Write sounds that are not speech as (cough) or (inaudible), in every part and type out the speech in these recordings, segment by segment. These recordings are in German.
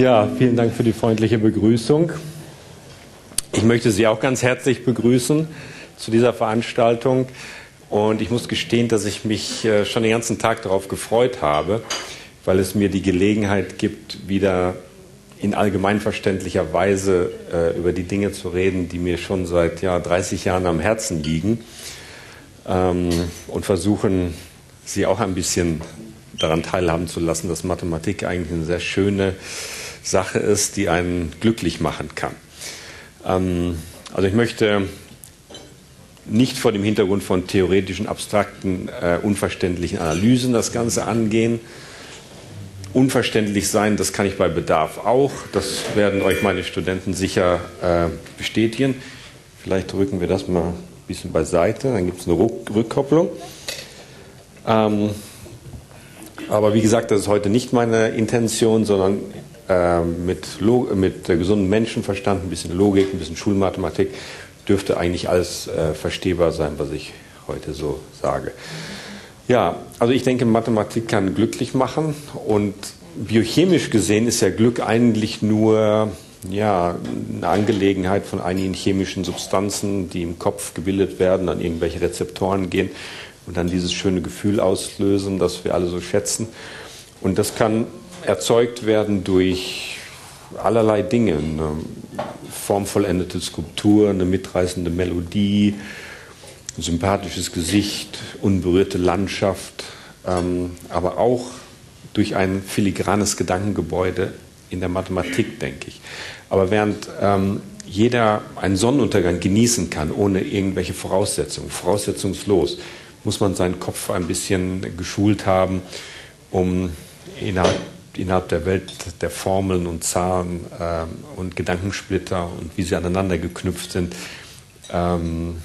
Ja, vielen Dank für die freundliche Begrüßung. Ich möchte Sie auch ganz herzlich begrüßen zu dieser Veranstaltung. Und ich muss gestehen, dass ich mich äh, schon den ganzen Tag darauf gefreut habe, weil es mir die Gelegenheit gibt, wieder in allgemeinverständlicher Weise äh, über die Dinge zu reden, die mir schon seit ja, 30 Jahren am Herzen liegen ähm, und versuchen, Sie auch ein bisschen daran teilhaben zu lassen, dass Mathematik eigentlich eine sehr schöne Sache ist, die einen glücklich machen kann. Ähm, also ich möchte nicht vor dem Hintergrund von theoretischen, abstrakten, äh, unverständlichen Analysen das Ganze angehen. Unverständlich sein, das kann ich bei Bedarf auch. Das werden euch meine Studenten sicher äh, bestätigen. Vielleicht drücken wir das mal ein bisschen beiseite, dann gibt es eine Rückkopplung. Ähm, aber wie gesagt, das ist heute nicht meine Intention, sondern äh, mit, mit gesundem Menschenverstand, ein bisschen Logik, ein bisschen Schulmathematik dürfte eigentlich alles äh, verstehbar sein, was ich heute so sage. Ja, also ich denke, Mathematik kann glücklich machen und biochemisch gesehen ist ja Glück eigentlich nur ja, eine Angelegenheit von einigen chemischen Substanzen, die im Kopf gebildet werden, an irgendwelche Rezeptoren gehen und dann dieses schöne Gefühl auslösen, das wir alle so schätzen. Und das kann erzeugt werden durch allerlei Dinge. Eine formvollendete Skulptur, eine mitreißende Melodie, ein sympathisches Gesicht, unberührte Landschaft, ähm, aber auch durch ein filigranes Gedankengebäude in der Mathematik, denke ich. Aber während ähm, jeder einen Sonnenuntergang genießen kann, ohne irgendwelche Voraussetzungen, voraussetzungslos, muss man seinen Kopf ein bisschen geschult haben, um innerhalb innerhalb der Welt der Formeln und Zahlen ähm, und Gedankensplitter und wie sie aneinander geknüpft sind, ähm,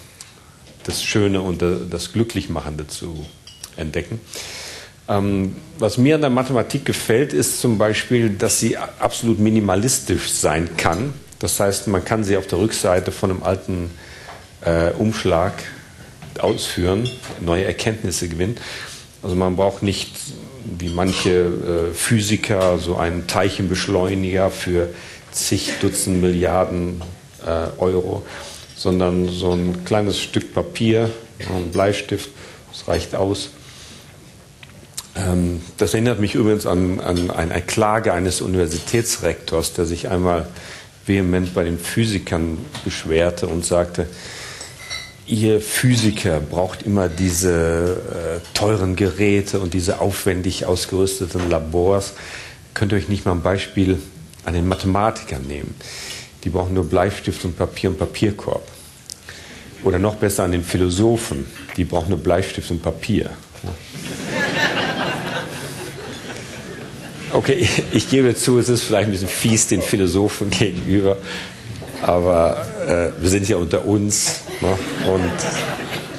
das Schöne und das Glücklichmachende zu entdecken. Ähm, was mir an der Mathematik gefällt, ist zum Beispiel, dass sie absolut minimalistisch sein kann. Das heißt, man kann sie auf der Rückseite von einem alten äh, Umschlag ausführen, neue Erkenntnisse gewinnen. Also man braucht nicht wie manche äh, Physiker so einen Teilchenbeschleuniger für zig Dutzend Milliarden äh, Euro, sondern so ein kleines Stück Papier, ein Bleistift, das reicht aus. Ähm, das erinnert mich übrigens an, an eine Klage eines Universitätsrektors, der sich einmal vehement bei den Physikern beschwerte und sagte, Ihr Physiker braucht immer diese äh, teuren Geräte und diese aufwendig ausgerüsteten Labors. Könnt ihr euch nicht mal ein Beispiel an den Mathematikern nehmen? Die brauchen nur Bleistift und Papier und Papierkorb. Oder noch besser an den Philosophen. Die brauchen nur Bleistift und Papier. Okay, (laughs) ich, gebe zu, es ist vielleicht ein bisschen fies den Philosophen gegenüber. Aber äh, wir sind ja unter uns ne? und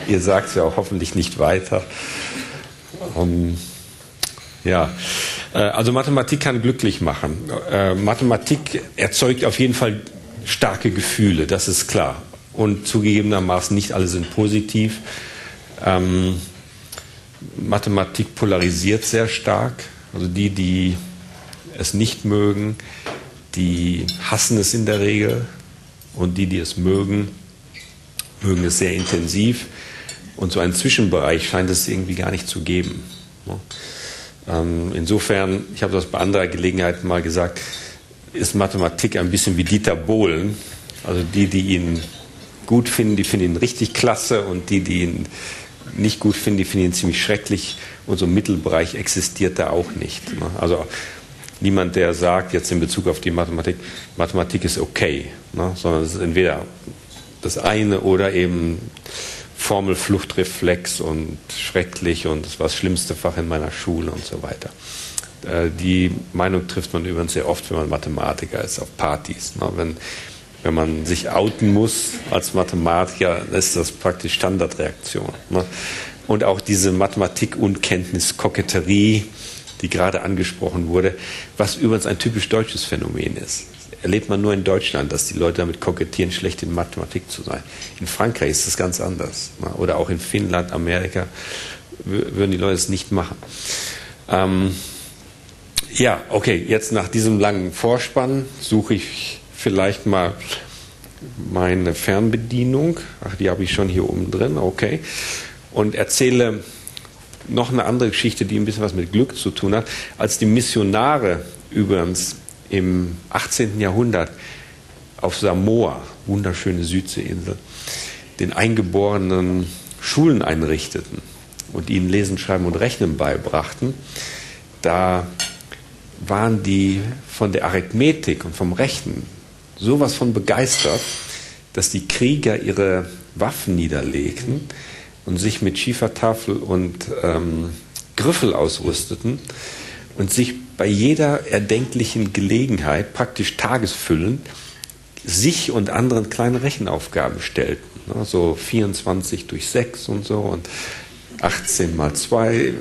ihr sagt es ja auch hoffentlich nicht weiter. Um, ja, äh, also Mathematik kann glücklich machen. Äh, Mathematik erzeugt auf jeden Fall starke Gefühle, das ist klar. Und zugegebenermaßen nicht alle sind positiv. Ähm, Mathematik polarisiert sehr stark. Also die, die es nicht mögen, die hassen es in der Regel und die, die es mögen, mögen es sehr intensiv. Und so einen Zwischenbereich scheint es irgendwie gar nicht zu geben. Ähm, insofern, ich habe das bei anderer Gelegenheit mal gesagt, ist Mathematik ein bisschen wie Dieter Bohlen. Also die, die ihn gut finden, die finden ihn richtig klasse und die, die ihn nicht gut finden, die finden ihn ziemlich schrecklich. Und so ein Mittelbereich existiert da auch nicht. Also niemand, der sagt, jetzt in Bezug auf die Mathematik, Mathematik ist okay, ne? sondern es ist entweder das eine oder eben Formel Fluchtreflex und schrecklich und das war das schlimmste Fach in meiner Schule und so weiter. Äh, die Meinung trifft man übrigens sehr oft, wenn man Mathematiker ist, auf Partys. Ne? Wenn, wenn man sich outen muss als Mathematiker, ist das praktisch Standardreaktion. Ne? Und auch diese Mathematik-Unkenntnis-Koketterie, die gerade angesprochen wurde, was übrigens ein typisch deutsches Phänomen ist. Erlebt man nur in Deutschland, dass die Leute damit kokettieren, schlecht in Mathematik zu sein. In Frankreich ist das ganz anders. Oder auch in Finnland, Amerika würden die Leute es nicht machen. Ähm, Ja, okay, jetzt nach diesem langen Vorspann suche ich vielleicht mal meine Fernbedienung. Ach, die habe ich schon hier oben drin, okay. Und erzähle noch eine andere Geschichte, die ein bisschen was mit Glück zu tun hat. Als die Missionare übrigens im 18. Jahrhundert auf Samoa, wunderschöne Südseeinsel, den Eingeborenen Schulen einrichteten und ihnen Lesen, Schreiben und Rechnen beibrachten, da waren die von der Arithmetik und vom Rechnen sowas von begeistert, dass die Krieger ihre Waffen niederlegten und sich mit Schiefertafel und ähm, Griffel ausrüsteten und sich bei jeder erdenklichen Gelegenheit, praktisch tagesfüllend, sich und anderen kleine Rechenaufgaben stellten. Ne, so 24 durch 6 und so und 18 mal 2.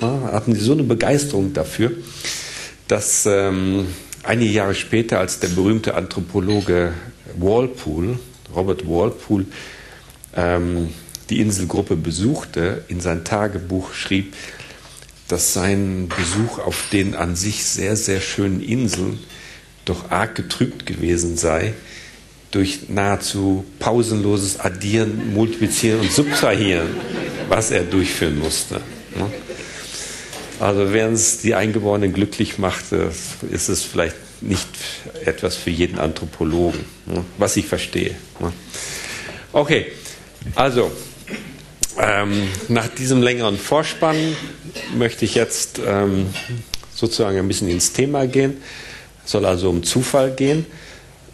Ne, hatten sie so eine Begeisterung dafür, dass ähm, einige Jahre später, als der berühmte Anthropologe Walpole, Robert Walpole, ähm, die Inselgruppe besuchte, in sein Tagebuch schrieb, dass sein Besuch auf den an sich sehr, sehr schönen Inseln doch arg getrübt gewesen sei durch nahezu pausenloses Addieren, Multiplizieren und Subtrahieren, was er durchführen musste. Ne? Also während es die Eingeborenen glücklich machte, ist es vielleicht nicht etwas für jeden Anthropologen, ne? was ich verstehe. Ne? Okay, also ähm, nach diesem längeren Vorspann möchte ich jetzt ähm, sozusagen ein bisschen ins Thema gehen. Es soll also um Zufall gehen.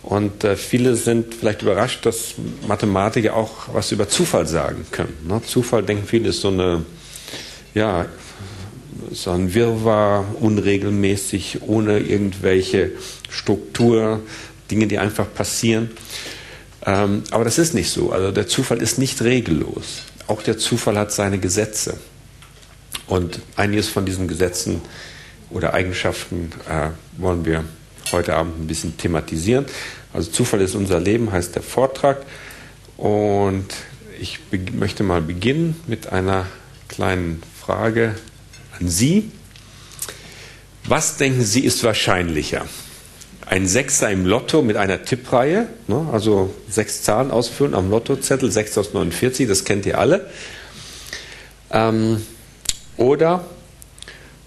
Und äh, viele sind vielleicht überrascht, dass Mathematiker auch was über Zufall sagen können. Ne? Zufall, denken viele, ist so eine, ja, so ein Wirrwarr, unregelmäßig, ohne irgendwelche Struktur, Dinge, die einfach passieren. Ähm, aber das ist nicht so. Also der Zufall ist nicht regellos. Auch der Zufall hat seine Gesetze. Und einiges von diesen Gesetzen oder Eigenschaften äh, wollen wir heute Abend ein bisschen thematisieren. Also Zufall ist unser Leben heißt der Vortrag. Und ich möchte mal beginnen mit einer kleinen Frage an Sie. Was denken Sie ist wahrscheinlicher? Ein Sechser im Lotto mit einer Tippreihe, ne, also sechs Zahlen ausfüllen am Lottozettel, 6 aus 49, das kennt ihr alle. Ähm, oder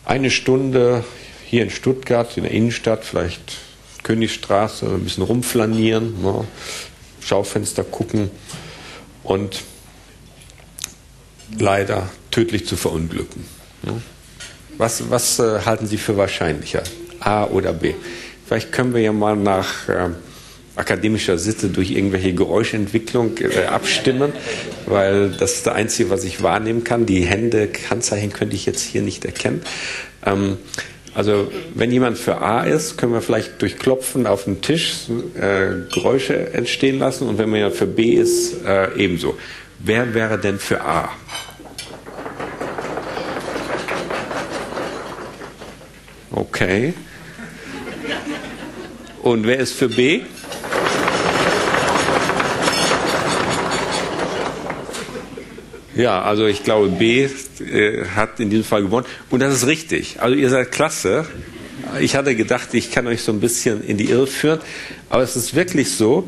eine Stunde hier in Stuttgart, in der Innenstadt, vielleicht Königstraße, ein bisschen rumflanieren, ne, Schaufenster gucken und leider tödlich zu verunglücken. Ne. Was, was äh, halten Sie für wahrscheinlicher? A oder B? Vielleicht können wir ja mal nach äh, akademischer Sitte durch irgendwelche Geräuschentwicklung äh, abstimmen, weil das ist das Einzige, was ich wahrnehmen kann. Die Hände, Handzeichen könnte ich jetzt hier nicht erkennen. Ähm, also wenn jemand für A ist, können wir vielleicht durch Klopfen auf den Tisch äh, Geräusche entstehen lassen und wenn man ja für B ist, äh, ebenso. Wer wäre denn für A? Okay. Und wer ist für B? Ja, also ich glaube, B äh, hat in diesem Fall gewonnen. Und das ist richtig. Also ihr seid klasse. Ich hatte gedacht, ich kann euch so ein bisschen in die Irre führen. Aber es ist wirklich so,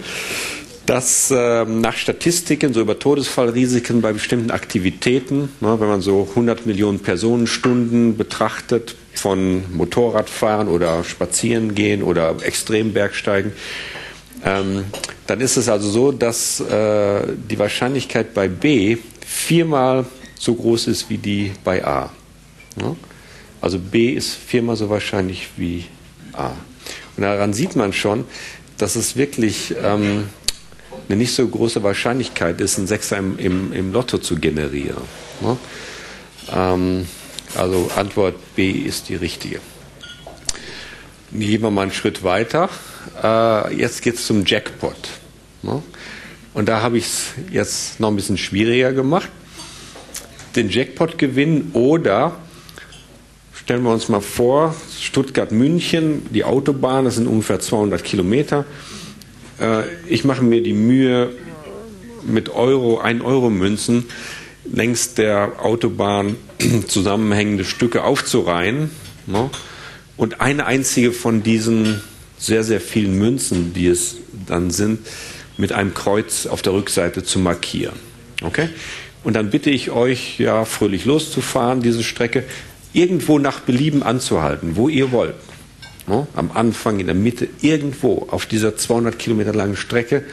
dass äh, nach Statistiken so über Todesfallrisiken bei bestimmten Aktivitäten, ne, wenn man so 100 Millionen Personenstunden betrachtet, von Motorradfahren oder Spazierengehen oder Extrembergsteigen, ähm, dann ist es also so, dass äh, die Wahrscheinlichkeit bei B viermal so groß ist wie die bei A. Ja? Also B ist viermal so wahrscheinlich wie A. Und daran sieht man schon, dass es wirklich ähm, eine nicht so große Wahrscheinlichkeit ist, einen Sechser im, im, im Lotto zu generieren. Ja? Ähm, also Antwort B ist die richtige. Gehen wir mal einen Schritt weiter. Äh, jetzt geht es zum Jackpot. Ne? Und da habe ich es jetzt noch ein bisschen schwieriger gemacht. Den Jackpot gewinnen oder stellen wir uns mal vor, Stuttgart-München, die Autobahn, das sind ungefähr 200 Kilometer. Äh, ich mache mir die Mühe, mit Euro, 1-Euro-Münzen längs der Autobahn (clears throat) zusammenhängende Stücke aufzureihen. Ne? und eine einzige von diesen sehr, sehr vielen Münzen, die es dann sind, mit einem Kreuz auf der Rückseite zu markieren. Okay? Und dann bitte ich euch, ja, fröhlich loszufahren, diese Strecke, irgendwo nach Belieben anzuhalten, wo ihr wollt. No? Am Anfang, in der Mitte, irgendwo auf dieser 200 Kilometer langen Strecke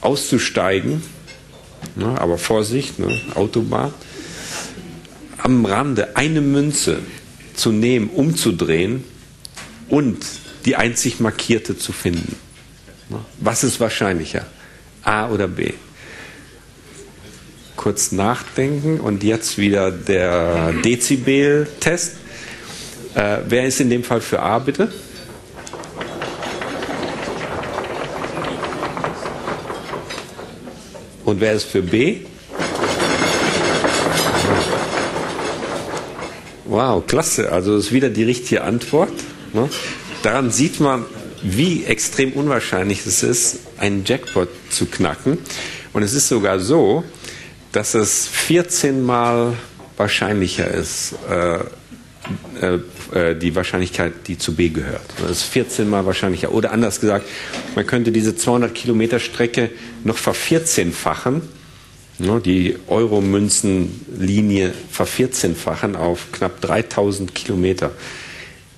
auszusteigen. No? Aber Vorsicht, ne? Autobahn. Am Rande eine Münze zu nehmen, umzudrehen und die einzig markierte zu finden. Was ist wahrscheinlicher? A oder B? Kurz nachdenken und jetzt wieder der Dezibel-Test. Äh, wer ist in dem Fall für A, bitte? Und wer ist für B? Wow, klasse. Also das ist wieder die richtige Antwort. Ne? Daran sieht man, wie extrem unwahrscheinlich es ist, einen Jackpot zu knacken. Und es ist sogar so, dass es 14 Mal wahrscheinlicher ist, äh, äh, äh, die Wahrscheinlichkeit, die zu B gehört. Das ist 14 Mal wahrscheinlicher. Oder anders gesagt, man könnte diese 200 Kilometer Strecke noch vervierzehnfachen, ne, die Euro-Münzen-Linie vervierzehnfachen auf knapp 3000 Kilometer.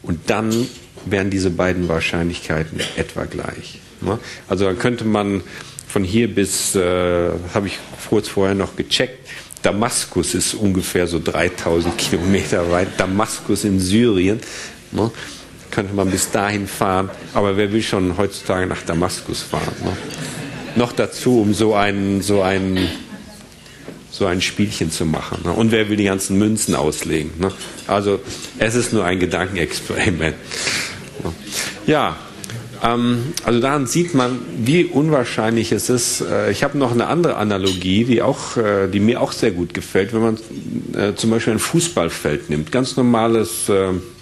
Und dann wären diese beiden Wahrscheinlichkeiten etwa gleich. Ne? Also dann könnte man von hier bis, äh, habe ich kurz vorher noch gecheckt, Damaskus ist ungefähr so 3000 Kilometer weit. Damaskus in Syrien. Ne? Könnte man bis dahin fahren. Aber wer will schon heutzutage nach Damaskus fahren? Ne? Noch dazu, um so ein, so ein, so ein Spielchen zu machen. Ne? Und wer will die ganzen Münzen auslegen? Ne? Also es ist nur ein Gedankenexperiment. Ne? Ja, also daran sieht man, wie unwahrscheinlich es ist. Äh, ich habe noch eine andere Analogie, die, auch, äh, die mir auch sehr gut gefällt, wenn man äh, zum Beispiel ein Fußballfeld nimmt. Ganz normales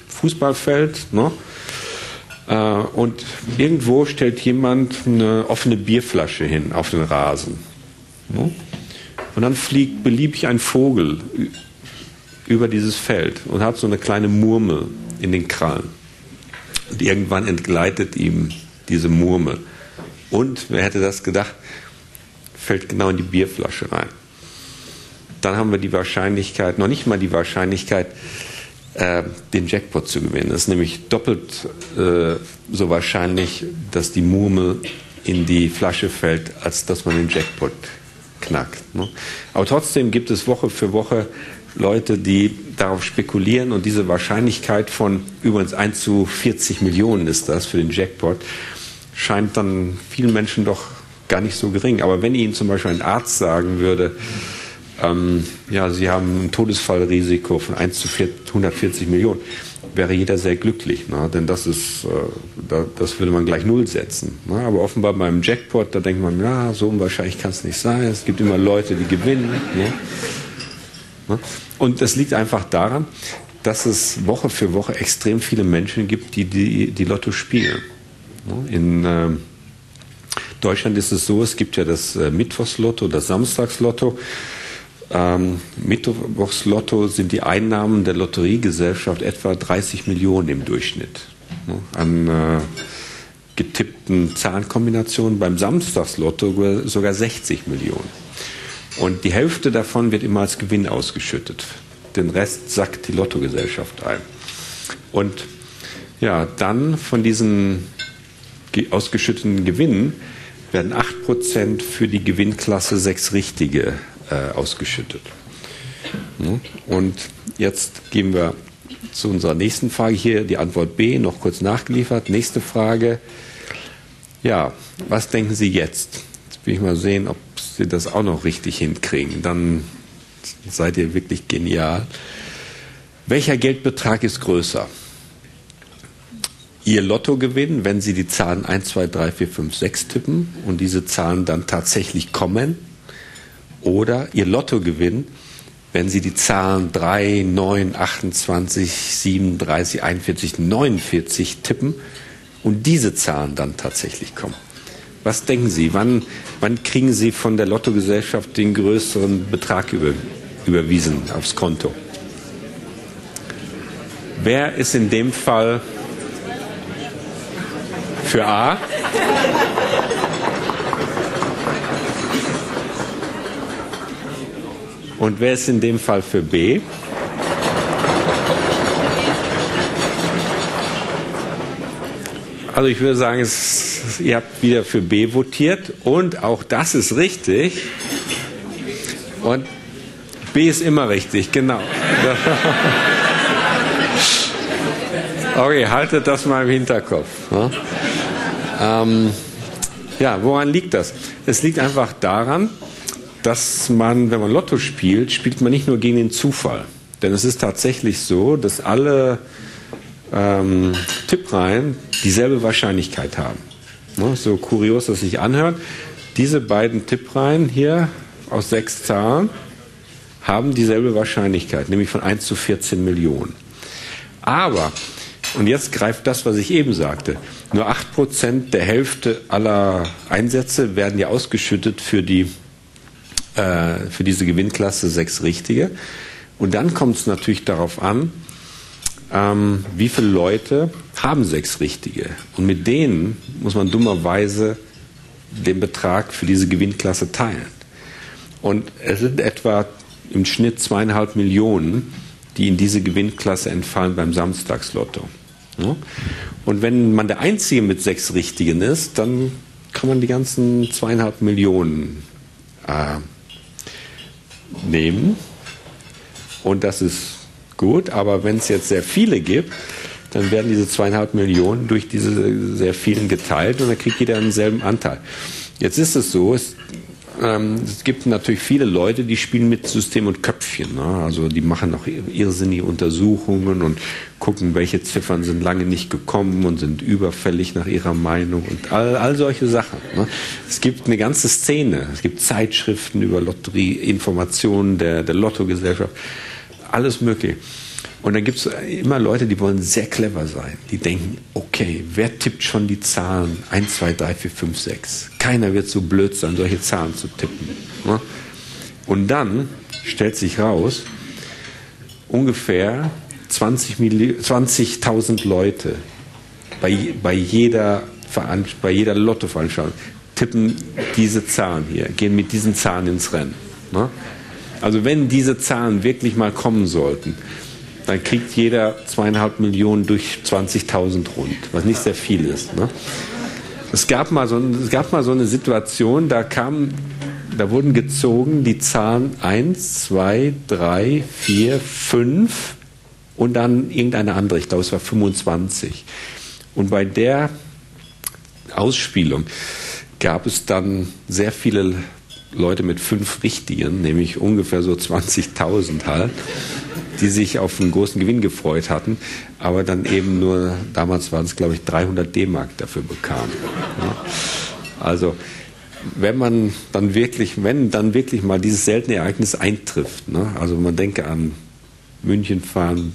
Fußballfeld. Ne? Und irgendwo stellt jemand eine offene Bierflasche hin auf den Rasen. Ne? Und dann fliegt beliebig ein Vogel über dieses Feld und hat so eine kleine Murmel in den Krallen. Und irgendwann entgleitet ihm diese Murmel. Und, wer hätte das gedacht, fällt genau in die Bierflasche rein. Dann haben wir die Wahrscheinlichkeit, noch nicht mal die Wahrscheinlichkeit, äh, den Jackpot zu gewinnen. Es ist nämlich doppelt äh, so wahrscheinlich, dass die Murmel in die Flasche fällt, als dass man den Jackpot knackt. Ne? Aber trotzdem gibt es Woche für Woche Leute, die darauf spekulieren und diese Wahrscheinlichkeit von übrigens 1 zu 40 Millionen ist das für den Jackpot, scheint dann vielen Menschen doch gar nicht so gering. Aber wenn Ihnen zum Beispiel ein Arzt sagen würde, ähm, ja, Sie haben ein Todesfallrisiko von 1 zu 140 Millionen, wäre jeder sehr glücklich, ne? denn das ist, äh, da, das würde man gleich null setzen. Ne? Aber offenbar beim Jackpot, da denkt man, ja, so unwahrscheinlich kann es nicht sein. Es gibt immer Leute, die gewinnen. Ne? Ne? Und das liegt einfach daran, dass es Woche für Woche extrem viele Menschen gibt, die die, die Lotto spielen. Ne? In äh, Deutschland ist es so, es gibt ja das äh, Mittwochslotto, das Samstagslotto. Ähm, Mittwochslotto sind die Einnahmen der Lotteriegesellschaft etwa 30 Millionen im Durchschnitt ne? an äh, getippten Zahlenkombinationen. Beim Samstagslotto sogar 60 Millionen. Und die Hälfte davon wird immer als Gewinn ausgeschüttet. Den Rest sackt die Lottogesellschaft ein. Und ja, dann von diesen ausgeschütteten Gewinnen werden 8% für die Gewinnklasse 6 Richtige äh, ausgeschüttet. Und jetzt gehen wir zu unserer nächsten Frage hier, die Antwort B, noch kurz nachgeliefert. Nächste Frage. Ja, was denken Sie jetzt? Jetzt will ich mal sehen, ob Sie das auch noch richtig hinkriegen. Dann seid ihr wirklich genial. Welcher Geldbetrag ist größer? Ihr Lottogewinn, wenn Sie die Zahlen 1, 2, 3, 4, 5, 6 tippen und diese Zahlen dann tatsächlich kommen? Oder Ihr Lottogewinn, wenn Sie die Zahlen 3, 9, 28, 37, 41, 49 tippen und diese Zahlen dann tatsächlich kommen? Was denken Sie, wann, wann kriegen Sie von der Lottogesellschaft den größeren Betrag über, überwiesen aufs Konto? Wer ist in dem Fall für A? Und wer ist in dem Fall für B? Also ich würde sagen, es, ihr habt wieder für B votiert und auch das ist richtig. Und B ist immer richtig, genau. (laughs) Okay, haltet das mal im Hinterkopf. Ne? Ähm, ja, woran liegt das? Es liegt einfach daran, dass man, wenn man Lotto spielt, spielt man nicht nur gegen den Zufall. Denn es ist tatsächlich so, dass alle ähm, Tippreihen dieselbe Wahrscheinlichkeit haben. Ne? So kurios das sich anhört. Diese beiden Tippreihen hier aus sechs Zahlen haben dieselbe Wahrscheinlichkeit, nämlich von 1 zu 14 Millionen. Aber, und jetzt greift das, was ich eben sagte, nur 8 Prozent der Hälfte aller Einsätze werden ja ausgeschüttet für die äh, für diese Gewinnklasse sechs richtige. Und dann kommt es natürlich darauf an, ähm, wie viele Leute haben sechs richtige. Und mit denen muss man dummerweise den Betrag für diese Gewinnklasse teilen. Und es sind etwa im Schnitt zweieinhalb Millionen, die in diese Gewinnklasse entfallen beim Samstagslotto. Und wenn man der Einzige mit sechs Richtigen ist, dann kann man die ganzen zweieinhalb Millionen äh, nehmen. Und das ist gut, aber wenn es jetzt sehr viele gibt, dann werden diese zweieinhalb Millionen durch diese sehr vielen geteilt und dann kriegt jeder denselben Anteil. Jetzt ist es so, es ähm, es gibt natürlich viele Leute, die spielen mit System und Köpfchen. Ne? Also die machen auch irrsinnige Untersuchungen und gucken, welche Ziffern sind lange nicht gekommen und sind überfällig nach ihrer Meinung und all, all solche Sachen. Ne? Es gibt eine ganze Szene. Es gibt Zeitschriften über Lotterieinformationen der, der Lottogesellschaft. Alles mögliche. Und dann gibt es immer Leute, die wollen sehr clever sein. Die denken, okay, wer tippt schon die Zahlen 1, 2, 3, 4, 5, 6? Keiner wird so blöd sein, solche Zahlen zu tippen. Ne? Und dann stellt sich raus, ungefähr 20.000 20 Leute bei, bei jeder, bei jeder Lottoveranstaltung tippen diese Zahlen hier, gehen mit diesen Zahlen ins Rennen. Also wenn diese Zahlen wirklich mal kommen sollten, dann kriegt jeder zweieinhalb Millionen durch 20.000 rund, was nicht sehr viel ist. Ne? Es, gab mal so, es gab mal so eine Situation, da kam, da wurden gezogen die Zahlen 1, 2, 3, 4, 5 und dann irgendeine andere, ich glaube es war 25. Und bei der Ausspielung gab es dann sehr viele Leute mit fünf richtigen, nämlich ungefähr so 20.000 halt die sich auf einen großen Gewinn gefreut hatten, aber dann eben nur, damals waren es glaube ich 300 D-Mark dafür bekamen. Also wenn man dann wirklich, wenn dann wirklich mal dieses seltene Ereignis eintrifft, ne? also man denke an München fahren,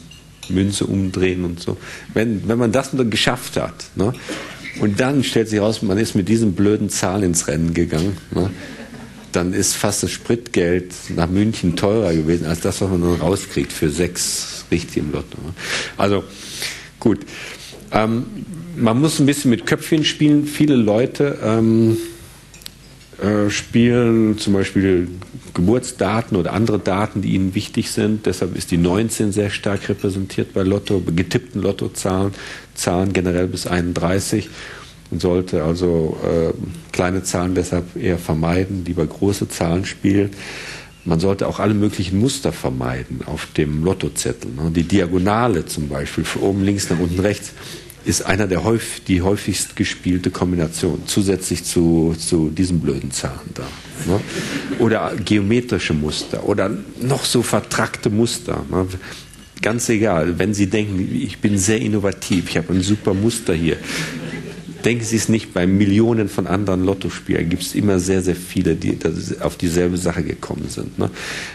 Münze umdrehen und so, wenn, wenn man das nur geschafft hat, ne? und dann stellt sich heraus, man ist mit diesen blöden Zahlen ins Rennen gegangen, ne? Dann ist fast das Spritgeld nach München teurer gewesen als das, was man nun rauskriegt für sechs richtig im Lotto. Also gut. Ähm, man muss ein bisschen mit Köpfchen spielen. Viele Leute ähm, äh, spielen zum Beispiel Geburtsdaten oder andere Daten, die ihnen wichtig sind. Deshalb ist die 19 sehr stark repräsentiert bei Lotto, getippten Lottozahlen, Zahlen generell bis 31. Man sollte also äh, kleine Zahlen deshalb eher vermeiden, lieber große Zahlen spielen. Man sollte auch alle möglichen Muster vermeiden auf dem Lottozettel. Ne? Die Diagonale zum Beispiel, von oben links nach unten rechts, ist einer der häufig, die häufigst gespielte Kombination, zusätzlich zu, zu diesen blöden Zahlen da. Ne? Oder geometrische Muster oder noch so vertrackte Muster. Ne? Ganz egal, wenn Sie denken, ich bin sehr innovativ, ich habe ein super Muster hier, denken Sie es nicht, bei Millionen von anderen Lottospielern gibt es immer sehr, sehr viele, die auf dieselbe Sache gekommen sind. Ne?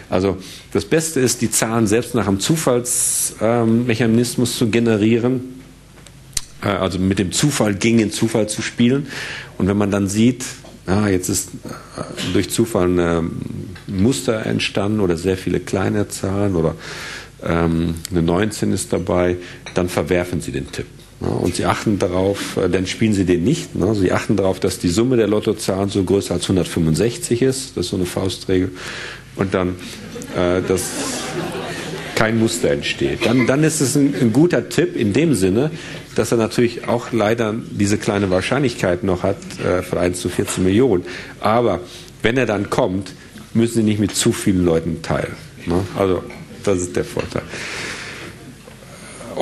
Also das Beste ist, die Zahlen selbst nach einem Zufallsmechanismus ähm, zu generieren, äh, also mit dem Zufall gegen den Zufall zu spielen. Und wenn man dann sieht, ja, jetzt ist äh, durch Zufall ein Muster entstanden oder sehr viele kleine Zahlen oder ähm, eine 19 ist dabei, dann verwerfen Sie den Tipp. Und Sie achten darauf, äh, dann spielen Sie den nicht. Sie achten darauf, dass die Summe der Lottozahlen so größer als 165 ist. Das ist so eine Faustregel. Und dann, äh, dass kein Muster entsteht. Dann, dann ist es ein, ein, guter Tipp in dem Sinne, dass er natürlich auch leider diese kleine Wahrscheinlichkeit noch hat äh, von 1 zu 14 Millionen. Aber wenn er dann kommt, müssen Sie nicht mit zu vielen Leuten teilen. Ne? Also das ist der Vorteil.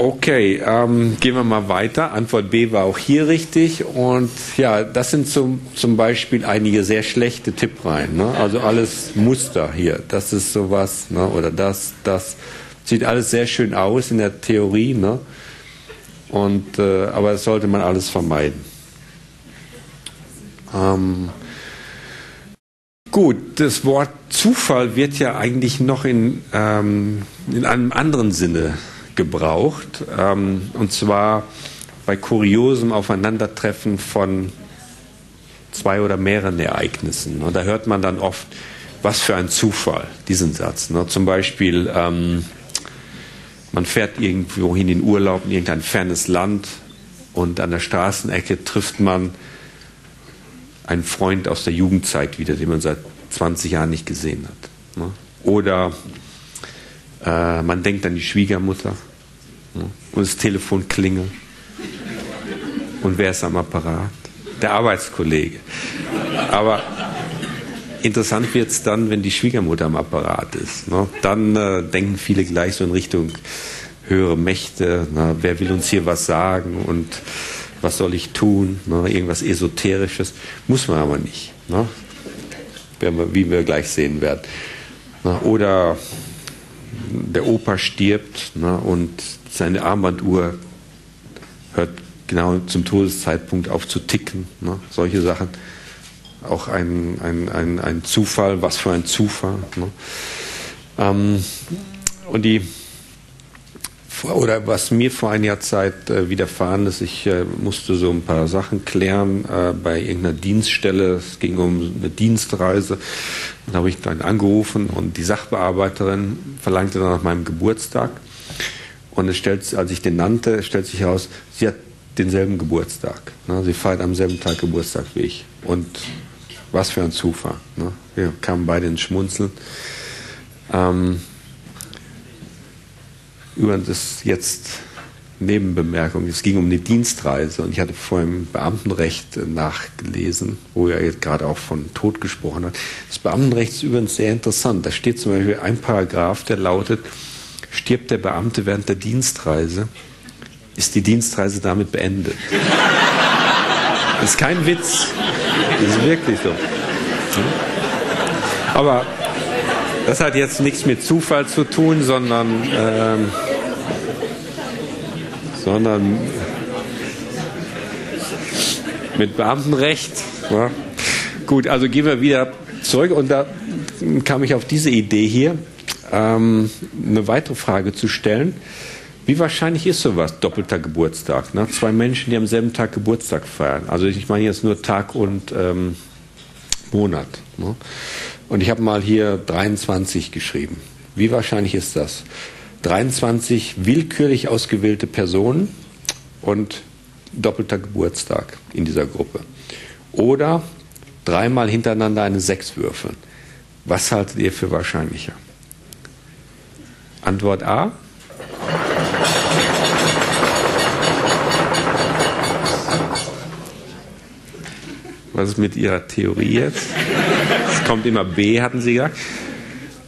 Okay, ähm, gehen wir mal weiter. Antwort B war auch hier richtig. Und ja, das sind zum, zum Beispiel einige sehr schlechte Tippreihen. Ne? Also alles Muster hier. Das ist sowas, ne? oder das, das. Sieht alles sehr schön aus in der Theorie. Ne? Und, äh, aber das sollte man alles vermeiden. Ähm, gut, das Wort Zufall wird ja eigentlich noch in, ähm, in einem anderen Sinne gebraucht, ähm, und zwar bei kuriosem Aufeinandertreffen von zwei oder mehreren Ereignissen. Und da hört man dann oft, was für ein Zufall, diesen Satz. Ne? Zum Beispiel, ähm, man fährt irgendwo hin in Urlaub in irgendein fernes Land und an der Straßenecke trifft man einen Freund aus der Jugendzeit wieder, den man seit 20 Jahren nicht gesehen hat. Ne? Oder äh, man denkt an die Schwiegermutter und das Telefon klingelt. Und wer ist am Apparat? Der Arbeitskollege. Aber interessant wird es dann, wenn die Schwiegermutter am Apparat ist. Ne? Dann äh, denken viele gleich so in Richtung höhere Mächte. Wer will uns hier was sagen und was soll ich tun? Ne? Irgendwas Esoterisches. Muss man aber nicht. Ne? Wie wir gleich sehen werden. Oder der Opa stirbt und seine Armbanduhr hört genau zum Todeszeitpunkt auf zu ticken. Ne? Solche Sachen. Auch ein, ein, ein, ein Zufall, was für ein Zufall. Ne? Ähm, und die oder was mir vor einiger Zeit äh, widerfahren ist, ich äh, musste so ein paar Sachen klären äh, bei irgendeiner Dienststelle. Es ging um eine Dienstreise. Dann habe ich dann angerufen und die Sachbearbeiterin verlangte dann nach meinem Geburtstag. Und es stellt, als ich den nannte, stellt sich heraus, sie hat denselben Geburtstag. Ne? Sie feiert am selben Tag Geburtstag wie ich. Und was für ein Zufall. Ne? Wir kamen beide ins Schmunzeln. Ähm, übrigens jetzt Nebenbemerkung, es ging um eine Dienstreise und ich hatte vorher im Beamtenrecht nachgelesen, wo er jetzt gerade auch von Tod gesprochen hat. Das Beamtenrecht ist übrigens sehr interessant. Da steht zum Beispiel ein Paragraph, der lautet, Stirbt der Beamte während der Dienstreise, ist die Dienstreise damit beendet. Das ist kein Witz. Das ist wirklich so. Aber das hat jetzt nichts mit Zufall zu tun, sondern, ähm, sondern mit Beamtenrecht. Ja. Gut, also gehen wir wieder zurück und da kam ich auf diese Idee hier ähm, eine weitere Frage zu stellen. Wie wahrscheinlich ist sowas, doppelter Geburtstag? Ne? Zwei Menschen, die am selben Tag Geburtstag feiern. Also ich meine jetzt nur Tag und ähm, Monat. Ne? Und ich habe mal hier 23 geschrieben. Wie wahrscheinlich ist das? 23 willkürlich ausgewählte Personen und doppelter Geburtstag in dieser Gruppe. Oder dreimal hintereinander eine Sechs würfeln. Was haltet ihr für wahrscheinlicher? Antwort A. Was ist mit Ihrer Theorie jetzt? Es kommt immer B, hatten Sie gesagt.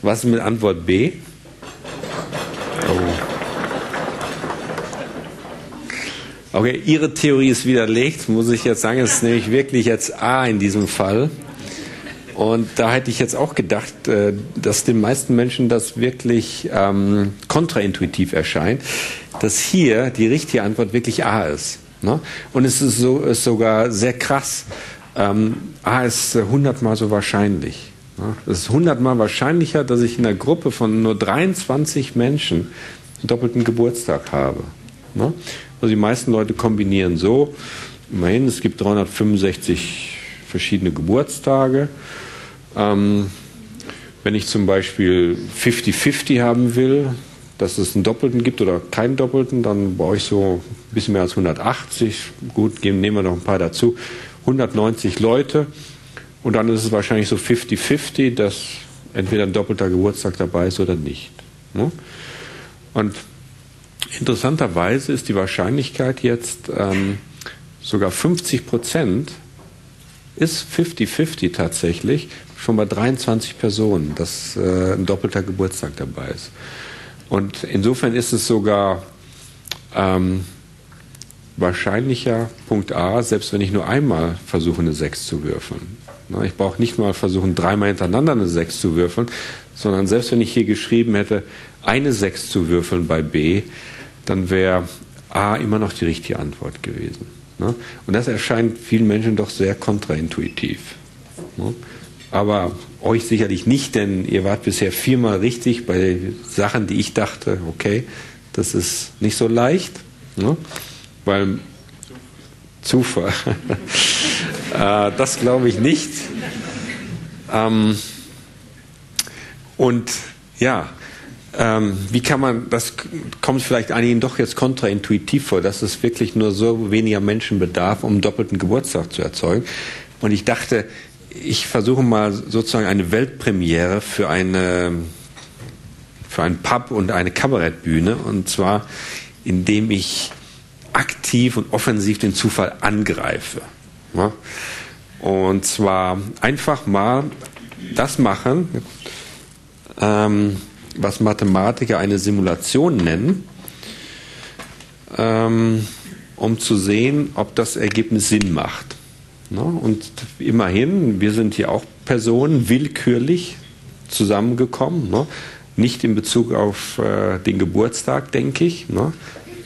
Was ist mit Antwort B? Oh. Okay, Ihre Theorie ist widerlegt, muss ich jetzt sagen. Es ist nämlich wirklich jetzt A in diesem Fall. Und da hätte ich jetzt auch gedacht, äh, dass den meisten Menschen das wirklich ähm, kontraintuitiv erscheint, dass hier die richtige Antwort wirklich A ist. Ne? Und es ist, so, ist sogar sehr krass. Ähm, A ist hundertmal so wahrscheinlich. Ne? Es ist hundertmal wahrscheinlicher, dass ich in einer Gruppe von nur 23 Menschen einen doppelten Geburtstag habe. Ne? Also die meisten Leute kombinieren so. Immerhin, es gibt 365 verschiedene Geburtstage. Ähm, wenn ich zum Beispiel 50-50 haben will, dass es einen Doppelten gibt oder keinen Doppelten, dann brauche ich so ein bisschen mehr als 180. Gut, nehmen wir noch ein paar dazu. 190 Leute. Und dann ist es wahrscheinlich so 50-50, dass entweder ein doppelter Geburtstag dabei ist oder nicht. Ne? Und interessanterweise ist die Wahrscheinlichkeit jetzt ähm, sogar 50 Prozent, ist 50-50 tatsächlich, schon bei 23 Personen, dass äh, ein doppelter Geburtstag dabei ist. Und insofern ist es sogar ähm, wahrscheinlicher, Punkt A, selbst wenn ich nur einmal versuche, eine 6 zu würfeln. Na, ich brauche nicht mal versuchen, dreimal hintereinander eine 6 zu würfeln, sondern selbst wenn ich hier geschrieben hätte, eine 6 zu würfeln bei B, dann wäre A immer noch die richtige Antwort gewesen. Ne? Und das erscheint vielen Menschen doch sehr kontraintuitiv. Aber euch sicherlich nicht, denn ihr wart bisher viermal richtig bei Sachen, die ich dachte, okay, das ist nicht so leicht, ne? weil Zufall. (laughs) äh, das glaube ich nicht. Ähm, und ja, ähm, wie kann man, das kommt vielleicht einigen doch jetzt kontraintuitiv vor, dass es wirklich nur so weniger Menschen bedarf, um einen doppelten Geburtstag zu erzeugen. Und ich dachte, ich versuche mal sozusagen eine Weltpremiere für eine für einen Pub und eine Kabarettbühne und zwar indem ich aktiv und offensiv den Zufall angreife. Ja? Und zwar einfach mal das machen, ähm, was Mathematiker eine Simulation nennen, ähm, um zu sehen, ob das Ergebnis Sinn macht. Ne? Und immerhin, wir sind hier auch Personen willkürlich zusammengekommen. Ne? Nicht in Bezug auf äh, den Geburtstag, denke ich. Ne?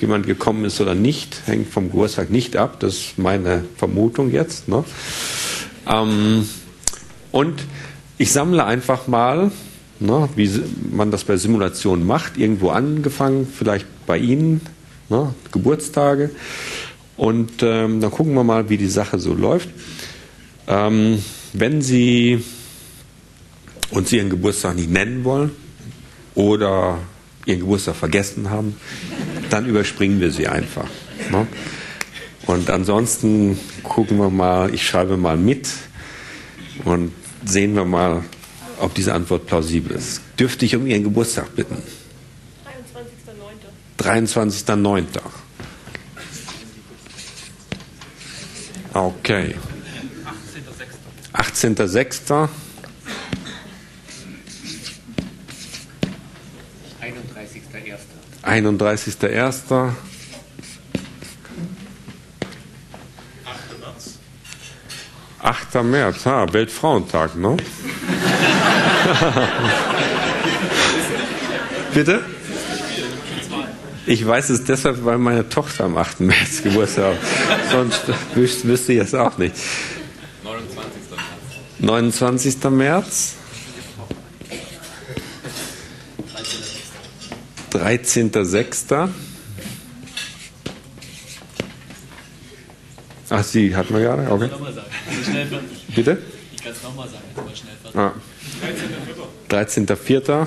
Jemand gekommen ist oder nicht, hängt vom Geburtstag nicht ab. Das ist meine Vermutung jetzt. Ne? Ähm, und ich sammle einfach mal, ne, wie man das bei Simulationen macht, irgendwo angefangen, vielleicht bei Ihnen, ne, Geburtstage. Und ähm, dann gucken wir mal, wie die Sache so läuft. Ähm, wenn Sie uns Ihren Geburtstag nicht nennen wollen oder Ihren Geburtstag vergessen haben, dann überspringen wir sie einfach. Ne? Und ansonsten gucken wir mal, ich schreibe mal mit und sehen wir mal, ob diese Antwort plausibel ist. Dürfte ich um Ihren Geburtstag bitten? 23.09. 23.09. Okay. 18.06. 31.01. 8. März, ha, Weltfrauentag, ne? (laughs) Bitte? Ich weiß es deshalb, weil meine Tochter am 8. März Geburtstag hat. Sonst wüs wüsste ich es auch nicht. 29. März. 13.06. Ach, Sie hatten wir gerade? Okay. Bitte? Ich kann es nochmal sagen, mal schnell ah. 13.04.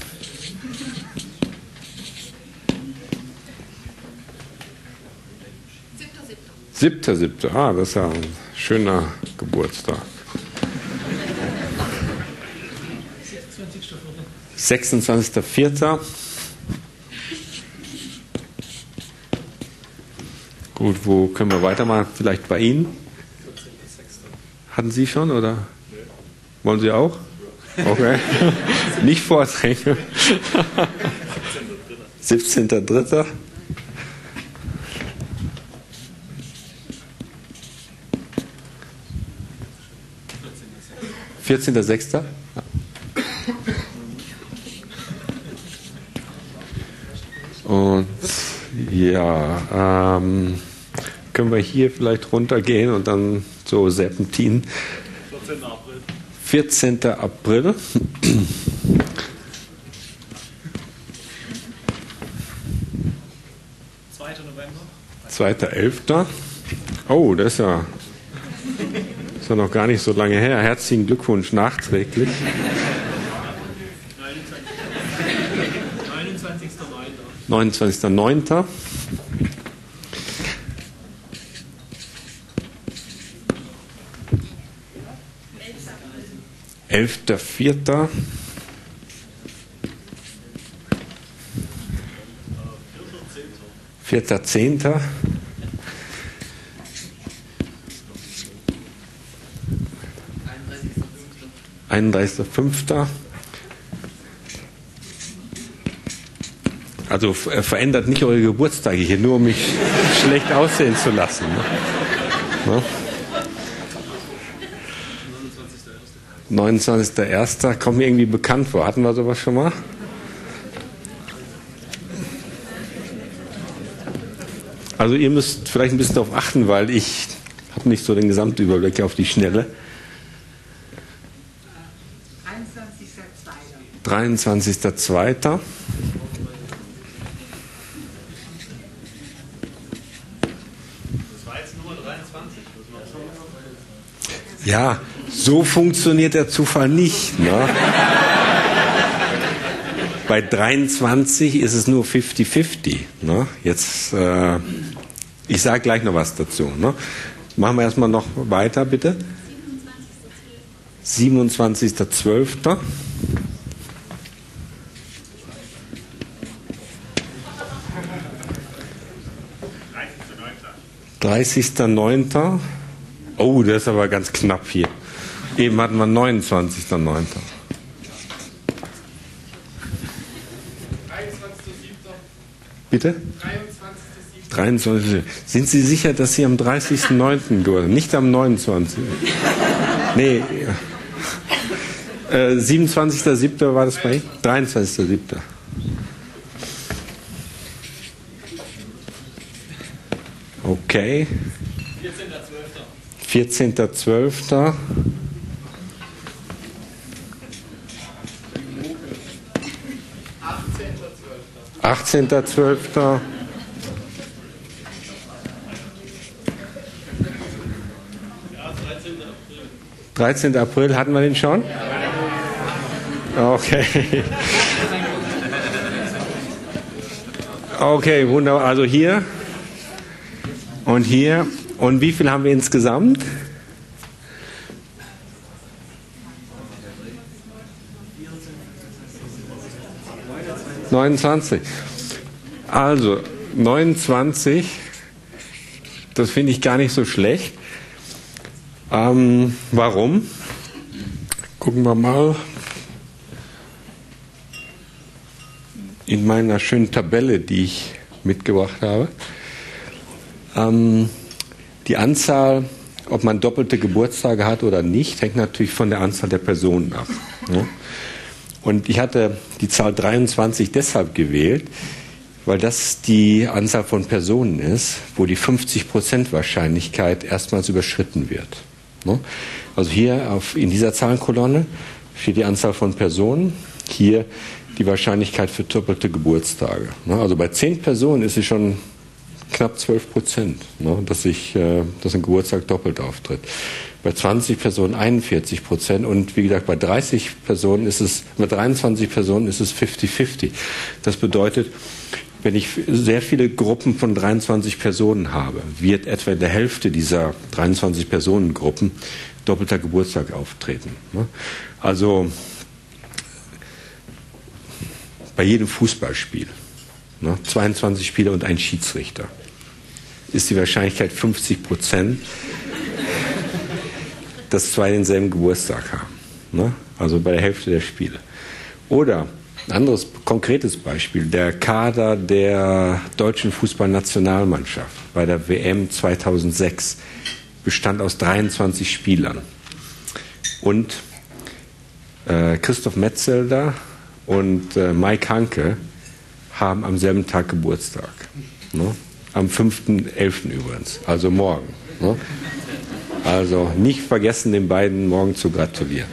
25.8. 7.7. Ah, das ist ja ein schöner Geburtstag. 26.04. Gut, wo können wir weitermachen? Vielleicht bei Ihnen? Hatten Sie schon oder? Wollen Sie auch? Okay. (laughs) Nicht vordrängen. 17.03. 14.06. Und Ja, ähm, können wir hier vielleicht runtergehen und dann so Serpentin. 14. April. 14. April. 2.11. Oh, das ist ja, ist ja noch gar nicht so lange her. Herzlichen Glückwunsch nachträglich. 29.09. 29.09. Elfter, Vierter. Vierter, Zehnter. 31.05. Also äh, verändert nicht eure Geburtstage hier, nur um mich (laughs) schlecht aussehen zu lassen. Ne? Ne? 29.01. kommt mir irgendwie bekannt vor. Hatten wir sowas schon mal? Also ihr müsst vielleicht ein bisschen darauf achten, weil ich habe nicht so den Gesamtüberblick auf die Schnelle. 23.02. Ja, so funktioniert der Zufall nicht. Ne? Bei 23 ist es nur 50-50. Ne? Jetzt, äh, ich sage gleich noch was dazu. Ne? Machen wir erstmal noch weiter, bitte. 27.12. 30.09. Oh, der ist aber ganz knapp hier. Eben hatten wir 29.09. Bitte? 23. Sind Sie sicher, dass Sie am 30.09. gehört Nicht am 29. Nee. Äh, 27.07. war das bei Ihnen? 23.07. Okay. 14.12. 14.12. Achtzehnter, Zwölfter. Dreizehnter April hatten wir den schon? Okay. Okay, wunderbar. Also hier und hier. Und wie viel haben wir insgesamt? Neunundzwanzig. Also 29, das finde ich gar nicht so schlecht. Ähm, warum? Gucken wir mal in meiner schönen Tabelle, die ich mitgebracht habe. Ähm, die Anzahl, ob man doppelte Geburtstage hat oder nicht, hängt natürlich von der Anzahl der Personen ab. Ne? Und ich hatte die Zahl 23 deshalb gewählt, weil das die Anzahl von Personen ist, wo die 50% Wahrscheinlichkeit erstmals überschritten wird. Ne? Also hier auf, in dieser Zahlenkolonne steht die Anzahl von Personen, hier die Wahrscheinlichkeit für doppelte Geburtstage. Ne? Also bei zehn Personen ist sie schon knapp 12 Prozent, ne, dass, ich, äh, dass ein Geburtstag doppelt auftritt. Bei 20 Personen 41 Prozent und wie gesagt, bei 30 Personen ist es, bei 23 Personen ist es 50-50. Das bedeutet, wenn ich sehr viele Gruppen von 23 Personen habe, wird etwa in der Hälfte dieser 23 Personengruppen doppelter Geburtstag auftreten. Ne? Also bei jedem Fußballspiel. 22 ne? Spieler und ein Schiedsrichter ist die Wahrscheinlichkeit 50 Prozent, dass zwei denselben Geburtstag haben. Ne? Also bei der Hälfte der Spiele. Oder ein anderes konkretes Beispiel, der Kader der deutschen Fußballnationalmannschaft bei der WM 2006 bestand aus 23 Spielern. Und äh, Christoph Metzelder und äh, Mike Hanke haben am selben Tag Geburtstag. Ne? Am 5.11. übrigens, also morgen. Ne? Also nicht vergessen, den beiden morgen zu gratulieren.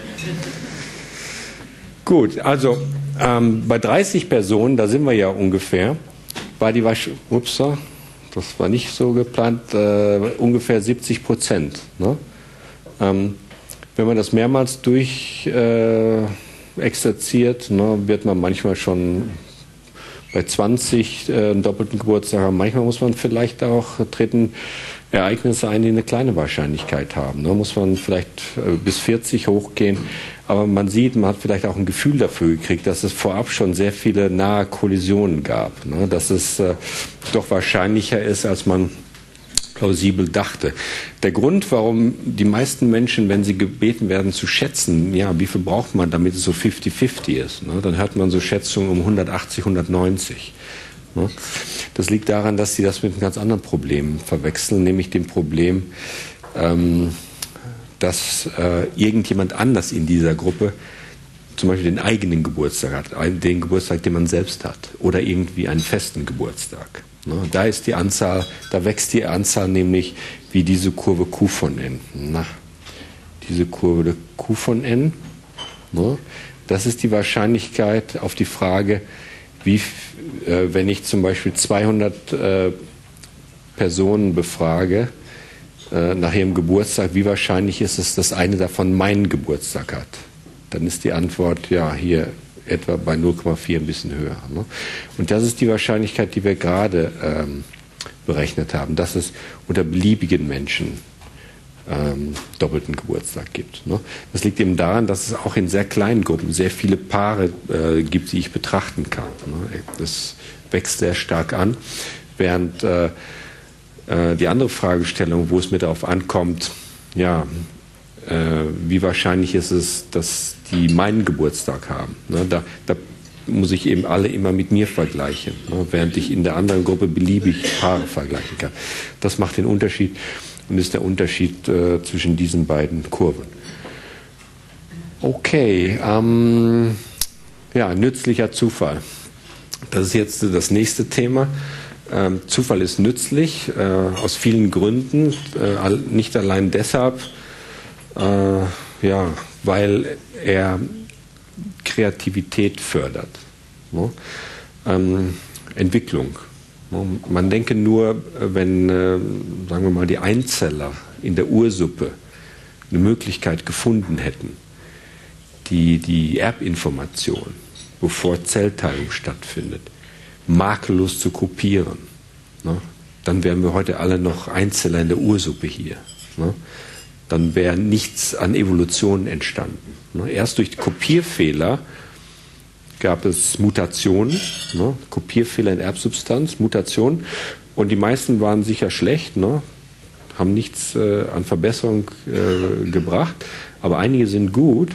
Gut, also ähm, bei 30 Personen, da sind wir ja ungefähr, war die Wahrscheinlichkeit, ups, das war nicht so geplant, äh, ungefähr 70 Prozent. Ne? Ähm, wenn man das mehrmals durch äh, exerziert, ne, wird man manchmal schon bei 20 äh, einen doppelten Geburtstag haben. Manchmal muss man vielleicht auch treten Ereignisse ein, die eine kleine Wahrscheinlichkeit haben. Da muss man vielleicht äh, bis 40 hochgehen. Aber man sieht, man hat vielleicht auch ein Gefühl dafür gekriegt, dass es vorab schon sehr viele nahe Kollisionen gab. Ne? Dass es äh, doch wahrscheinlicher ist, als man plausibel dachte. Der Grund, warum die meisten Menschen, wenn sie gebeten werden zu schätzen, ja, wie viel braucht man, damit es so 50-50 ist, ne? dann hört man so Schätzungen um 180, 190. Ne? Das liegt daran, dass sie das mit einem ganz anderen Problem verwechseln, nämlich dem Problem, ähm, dass äh, irgendjemand anders in dieser Gruppe zum Beispiel den eigenen Geburtstag hat, den Geburtstag, den man selbst hat, oder irgendwie einen festen Geburtstag. Ne? Da ist die Anzahl, da wächst die Anzahl nämlich wie diese Kurve Q von n. Na, diese Kurve Q von n, ne? das ist die Wahrscheinlichkeit auf die Frage, wie, äh, wenn ich zum Beispiel 200 äh, Personen befrage äh, nach ihrem Geburtstag, wie wahrscheinlich ist es, dass eine davon meinen Geburtstag hat? Dann ist die Antwort, ja, hier etwa bei 0,4 ein bisschen höher. Ne? Und das ist die Wahrscheinlichkeit, die wir gerade ähm, berechnet haben, dass es unter beliebigen Menschen ähm, doppelten Geburtstag gibt. Ne? Das liegt eben daran, dass es auch in sehr kleinen Gruppen sehr viele Paare äh, gibt, die ich betrachten kann. Ne? Das wächst sehr stark an, während äh, äh, die andere Fragestellung, wo es mir darauf ankommt, ja, äh, wie wahrscheinlich ist es, dass die meinen Geburtstag haben. Ne? Da, da muss ich eben alle immer mit mir vergleichen, ne? während ich in der anderen Gruppe beliebig Paare vergleichen kann. Das macht den Unterschied und ist der Unterschied äh, zwischen diesen beiden Kurven. Okay, ähm, ja, nützlicher Zufall. Das ist jetzt das nächste Thema. Ähm, Zufall ist nützlich äh, aus vielen Gründen, äh, nicht allein deshalb, äh, ja, weil er Kreativität fördert, ne? ähm, Entwicklung. Man denke nur, wenn, äh, sagen wir mal, die Einzeller in der Ursuppe eine Möglichkeit gefunden hätten, die, die Erbinformation, bevor Zellteilung stattfindet, makellos zu kopieren, ne? dann wären wir heute alle noch Einzeller in der Ursuppe hier. Ne? Dann wäre nichts an Evolution entstanden. Ne? Erst durch Kopierfehler gab es Mutationen, ne? Kopierfehler in Erbsubstanz, Mutationen. Und die meisten waren sicher schlecht, ne? haben nichts äh, an Verbesserung äh, gebracht. Aber einige sind gut,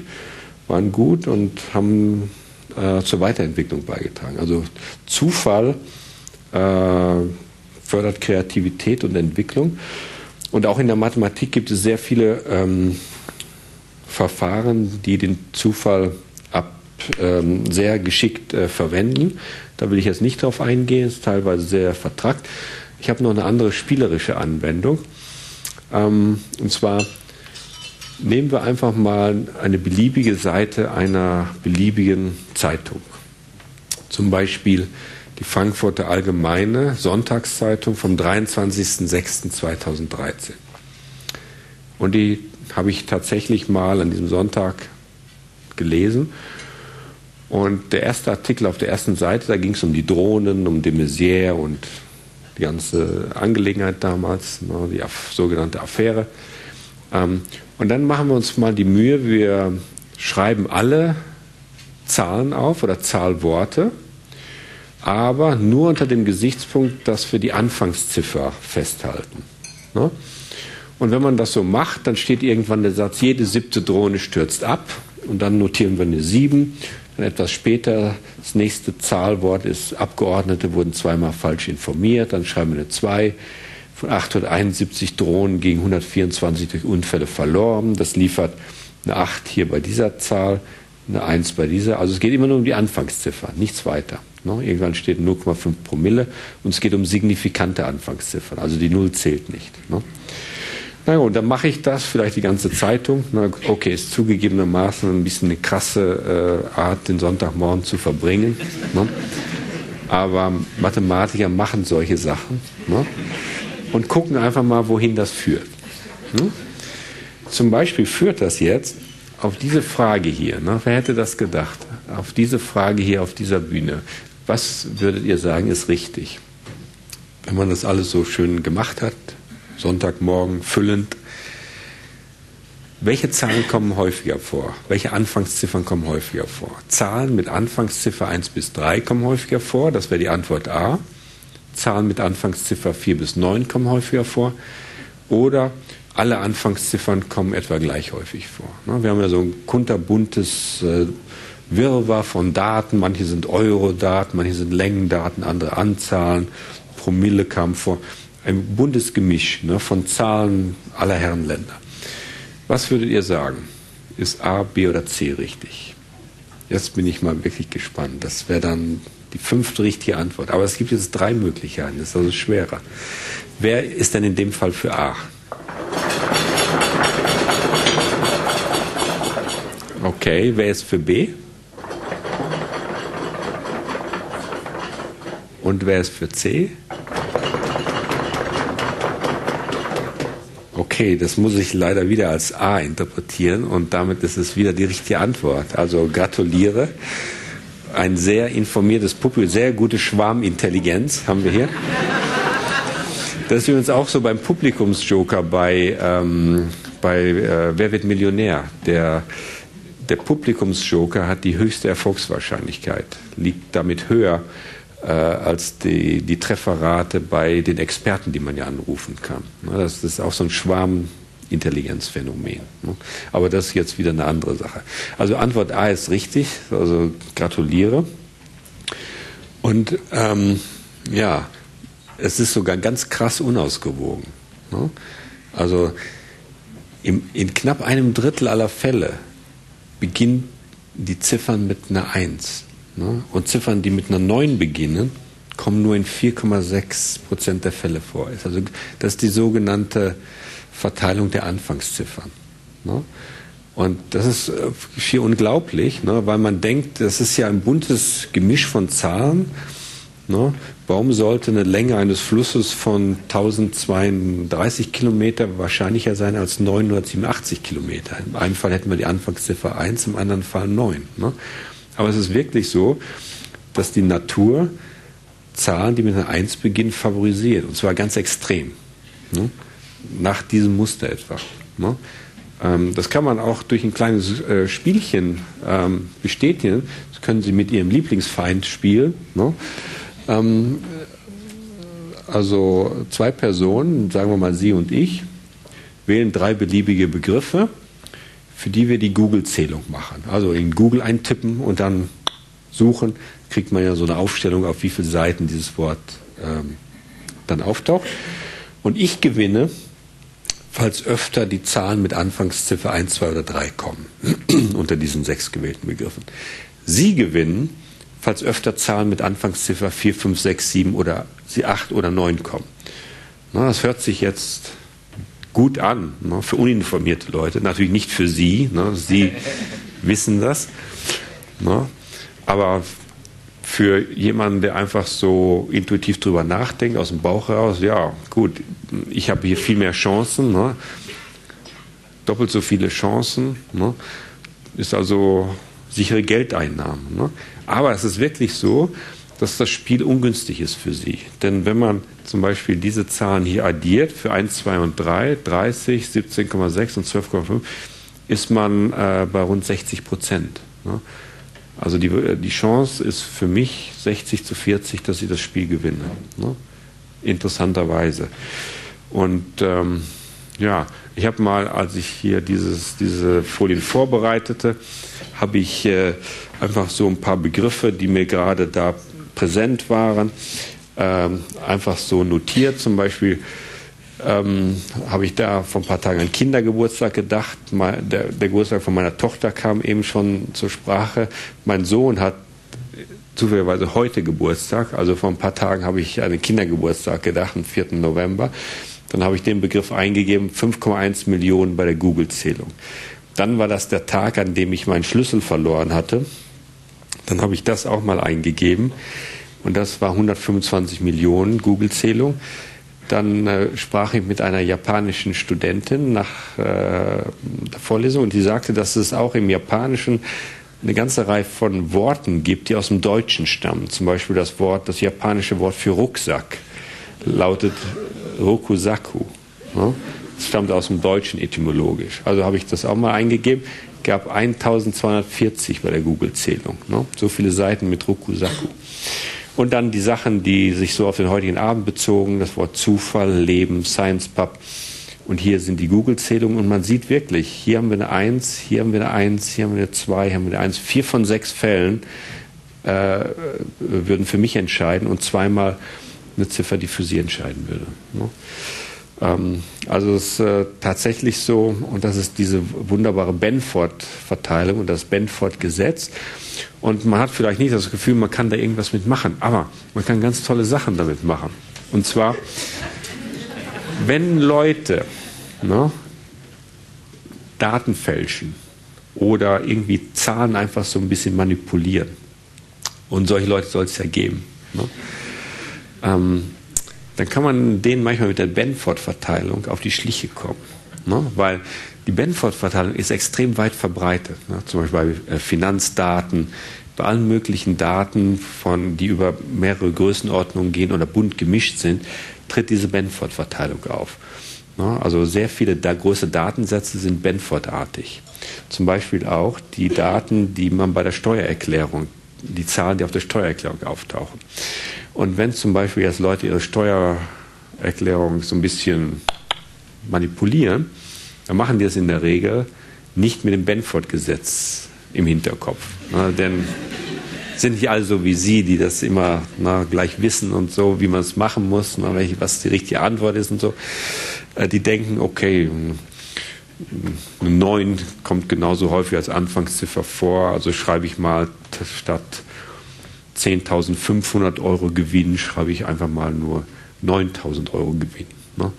waren gut und haben äh, zur Weiterentwicklung beigetragen. Also Zufall fördert Kreativität und Entwicklung. Und auch in der Mathematik gibt es sehr viele ähm, Verfahren, die den Zufall ähm, sehr geschickt äh, verwenden. Da will ich jetzt nicht drauf eingehen, ist teilweise sehr vertrackt. Ich habe noch eine andere spielerische Anwendung. Ähm, und zwar nehmen wir einfach mal eine beliebige Seite einer beliebigen Zeitung. Zum Beispiel die Frankfurter Allgemeine Sonntagszeitung vom 23.06.2013. Und die habe ich tatsächlich mal an diesem Sonntag gelesen und der erste Artikel auf der ersten Seite, da ging es um die Drohnen, um de Maizière und die ganze Angelegenheit damals, ne, die sogenannte Affäre. Ähm, und dann machen wir uns mal die Mühe, wir schreiben alle Zahlen auf oder Zahlworte, aber nur unter dem Gesichtspunkt, dass wir die Anfangsziffer festhalten. Ne? Und wenn man das so macht, dann steht irgendwann der Satz, jede siebte Drohne stürzt ab und dann notieren wir eine 7 dann etwas später, das nächste Zahlwort ist, Abgeordnete wurden zweimal falsch informiert, dann schreiben wir eine 2. Von 871 Drohnen gegen 124 durch Unfälle verloren. Das liefert eine 8 hier bei dieser Zahl. eine 1 bei dieser. Also es geht immer nur um die Anfangsziffer, nichts weiter. Ne? Irgendwann steht 0,5 Promille und es geht um signifikante Anfangsziffern. Also die Null zählt nicht. Ne? Na gut, dann mache ich das, vielleicht die ganze Zeitung. Na, okay, ist zugegebenermaßen ein bisschen eine krasse äh, Art, den Sonntagmorgen zu verbringen. Ne? Aber Mathematiker machen solche Sachen ne? und gucken einfach mal, wohin das führt. Ne? Zum Beispiel führt das jetzt auf diese Frage hier. Ne? Wer hätte das gedacht? Auf diese Frage hier auf dieser Bühne. Was würdet ihr sagen, ist richtig? Wenn man das alles so schön gemacht hat, Sonntagmorgen füllend. Welche Zahlen kommen häufiger vor? Welche Anfangsziffern kommen häufiger vor? Zahlen mit Anfangsziffer 1 bis 3 kommen häufiger vor, das wäre die Antwort A. Zahlen mit Anfangsziffer 4 bis 9 kommen häufiger vor. Oder alle Anfangsziffern kommen etwa gleich häufig vor. Ne, wir haben ja so ein kunterbuntes äh, Wirrwarr von Daten. Manche sind Euro-Daten, manche sind Längendaten, andere Anzahlen. Promille kam vor ein buntes Gemisch ne, von Zahlen aller Herren Länder. Was würdet ihr sagen? Ist A, B oder C richtig? Jetzt bin ich mal wirklich gespannt. Das wäre dann die fünfte richtige Antwort. Aber es gibt jetzt drei Möglichkeiten. Das ist also schwerer. Wer ist denn in dem Fall für A? Okay, wer ist für B? Und wer ist für C? Okay, das muss ich leider wieder als A interpretieren und damit ist es wieder die richtige Antwort. Also gratuliere. Ein sehr informiertes Publikum, sehr gute Schwarmintelligenz haben wir hier. Das ist übrigens auch so beim Publikumsjoker bei, ähm, bei äh, Wer wird Millionär? Der, der Publikumsjoker hat die höchste Erfolgswahrscheinlichkeit, liegt damit höher äh, als die, die Trefferrate bei den Experten, die man ja anrufen kann. Ne, das ist auch so ein Schwarmintelligenzphänomen. Ne. Aber das ist jetzt wieder eine andere Sache. Also Antwort A ist richtig, also gratuliere. Und ähm, ja, es ist sogar ganz krass unausgewogen. Ne. Also im, in knapp einem Drittel aller Fälle beginnen die Ziffern mit einer Eins. Ne? Und Ziffern, die mit einer 9 beginnen, kommen nur in 4,6 Prozent der Fälle vor. Also das ist die sogenannte Verteilung der Anfangsziffern. Ne? Und das ist äh, schier unglaublich, ne? weil man denkt, das ist ja ein buntes Gemisch von Zahlen. Ne? Warum sollte eine Länge eines Flusses von 1032 Kilometer wahrscheinlicher sein als 987 Kilometer? Im einen Fall hätten wir die Anfangsziffer 1, im anderen Fall 9. Ne? Aber es ist wirklich so, dass die Natur Zahlen, die mit einer 1 beginnen, favorisiert. Und zwar ganz extrem. Ne? Nach diesem Muster etwa. Ne? Ähm, das kann man auch durch ein kleines äh, Spielchen ähm, bestätigen. Das können Sie mit Ihrem Lieblingsfeind spielen. Ne? Ähm, also zwei Personen, sagen wir mal Sie und ich, wählen drei beliebige Begriffe für die wir die Google-Zählung machen. Also in Google eintippen und dann suchen, kriegt man ja so eine Aufstellung, auf wie viele Seiten dieses Wort ähm, dann auftaucht. Und ich gewinne, falls öfter die Zahlen mit Anfangsziffer 1, 2 oder 3 kommen, (clears throat) unter diesen sechs gewählten Begriffen. Sie gewinnen, falls öfter Zahlen mit Anfangsziffer 4, 5, 6, 7 oder 8 oder 9 kommen. Na, das hört sich jetzt gut an ne, für uninformierte Leute, natürlich nicht für Sie, ne, Sie (laughs) wissen das, ne, aber für jemanden, der einfach so intuitiv drüber nachdenkt, aus dem Bauch heraus, ja, gut, ich habe hier viel mehr Chancen, ne, doppelt so viele Chancen, ne, ist also sichere Geldeinnahmen. Ne. Aber es ist wirklich so, dass das Spiel ungünstig ist für Sie. Denn wenn man zum Beispiel diese Zahlen hier addiert für 1, 2 und 3, 30, 17,6 und 12,5, ist man äh, bei rund 60 Prozent. Ne? Also die, die Chance ist für mich 60 zu 40, dass ich das Spiel gewinne. Ne? Interessanterweise. Und ähm, ja, ich habe mal, als ich hier dieses, diese Folien vorbereitete, habe ich äh, einfach so ein paar Begriffe, die mir gerade da präsent waren, ähm, einfach so notiert. Zum Beispiel ähm, habe ich da vor ein paar Tagen an Kindergeburtstag gedacht. Der, der Geburtstag von meiner Tochter kam eben schon zur Sprache. Mein Sohn hat zufälligerweise heute Geburtstag. Also vor ein paar Tagen habe ich an den Kindergeburtstag gedacht, am 4. November. Dann habe ich den Begriff eingegeben, 5,1 Millionen bei der Google-Zählung. Dann war das der Tag, an dem ich meinen Schlüssel verloren hatte. Dann habe ich das auch mal eingegeben. Und das war 125 Millionen Google-Zählung. Dann äh, sprach ich mit einer japanischen Studentin nach äh, der Vorlesung und die sagte, dass es auch im Japanischen eine ganze Reihe von Worten gibt, die aus dem Deutschen stammen. Zum Beispiel das Wort, das japanische Wort für Rucksack lautet Rokusaku. Ne? Das stammt aus dem Deutschen etymologisch. Also habe ich das auch mal eingegeben. Gab 1240 bei der Google-Zählung. Ne? So viele Seiten mit Rokusaku. Und dann die Sachen, die sich so auf den heutigen Abend bezogen, das Wort Zufall, Leben, Science Pub. Und hier sind die Google-Zählungen und man sieht wirklich, hier haben wir eine 1, hier haben wir eine 1, hier haben wir eine 2, hier haben wir eine 1. Vier von sechs Fällen äh, würden für mich entscheiden und zweimal eine Ziffer, die für sie entscheiden würde. Ne? Ähm, also es ist äh, tatsächlich so, und das ist diese wunderbare Benford-Verteilung und das Benford-Gesetz. Und man hat vielleicht nicht das Gefühl, man kann da irgendwas mitmachen, aber man kann ganz tolle Sachen damit machen. Und zwar, wenn Leute ne, Daten fälschen oder irgendwie Zahlen einfach so ein bisschen manipulieren, und solche Leute soll es ja geben, ne, ähm, dann kann man denen manchmal mit der Benford-Verteilung auf die Schliche kommen. Ne? Weil die Benford-Verteilung ist extrem weit verbreitet. Ne? Zum Beispiel bei äh, Finanzdaten, bei allen möglichen Daten, von, die über mehrere Größenordnungen gehen oder bunt gemischt sind, tritt diese Benford-Verteilung auf. Ne? Also sehr viele da, große Datensätze sind Benford-artig. Zum Beispiel auch die Daten, die man bei der Steuererklärung, die Zahlen, die auf der Steuererklärung auftauchen. Und wenn zum Beispiel jetzt Leute ihre Steuererklärung so ein bisschen manipulieren, dann machen die das in der Regel nicht mit dem Benford-Gesetz im Hinterkopf. Na, denn sind nicht alle so wie Sie, die das immer na, gleich wissen und so, wie man es machen muss, na, was die richtige Antwort ist und so. Äh, die denken, okay, eine 9 kommt genauso häufig als Anfangsziffer vor, also schreibe ich mal statt 10.500 Euro Gewinn, schreibe ich einfach mal nur 9.000 Euro Gewinn. Ne?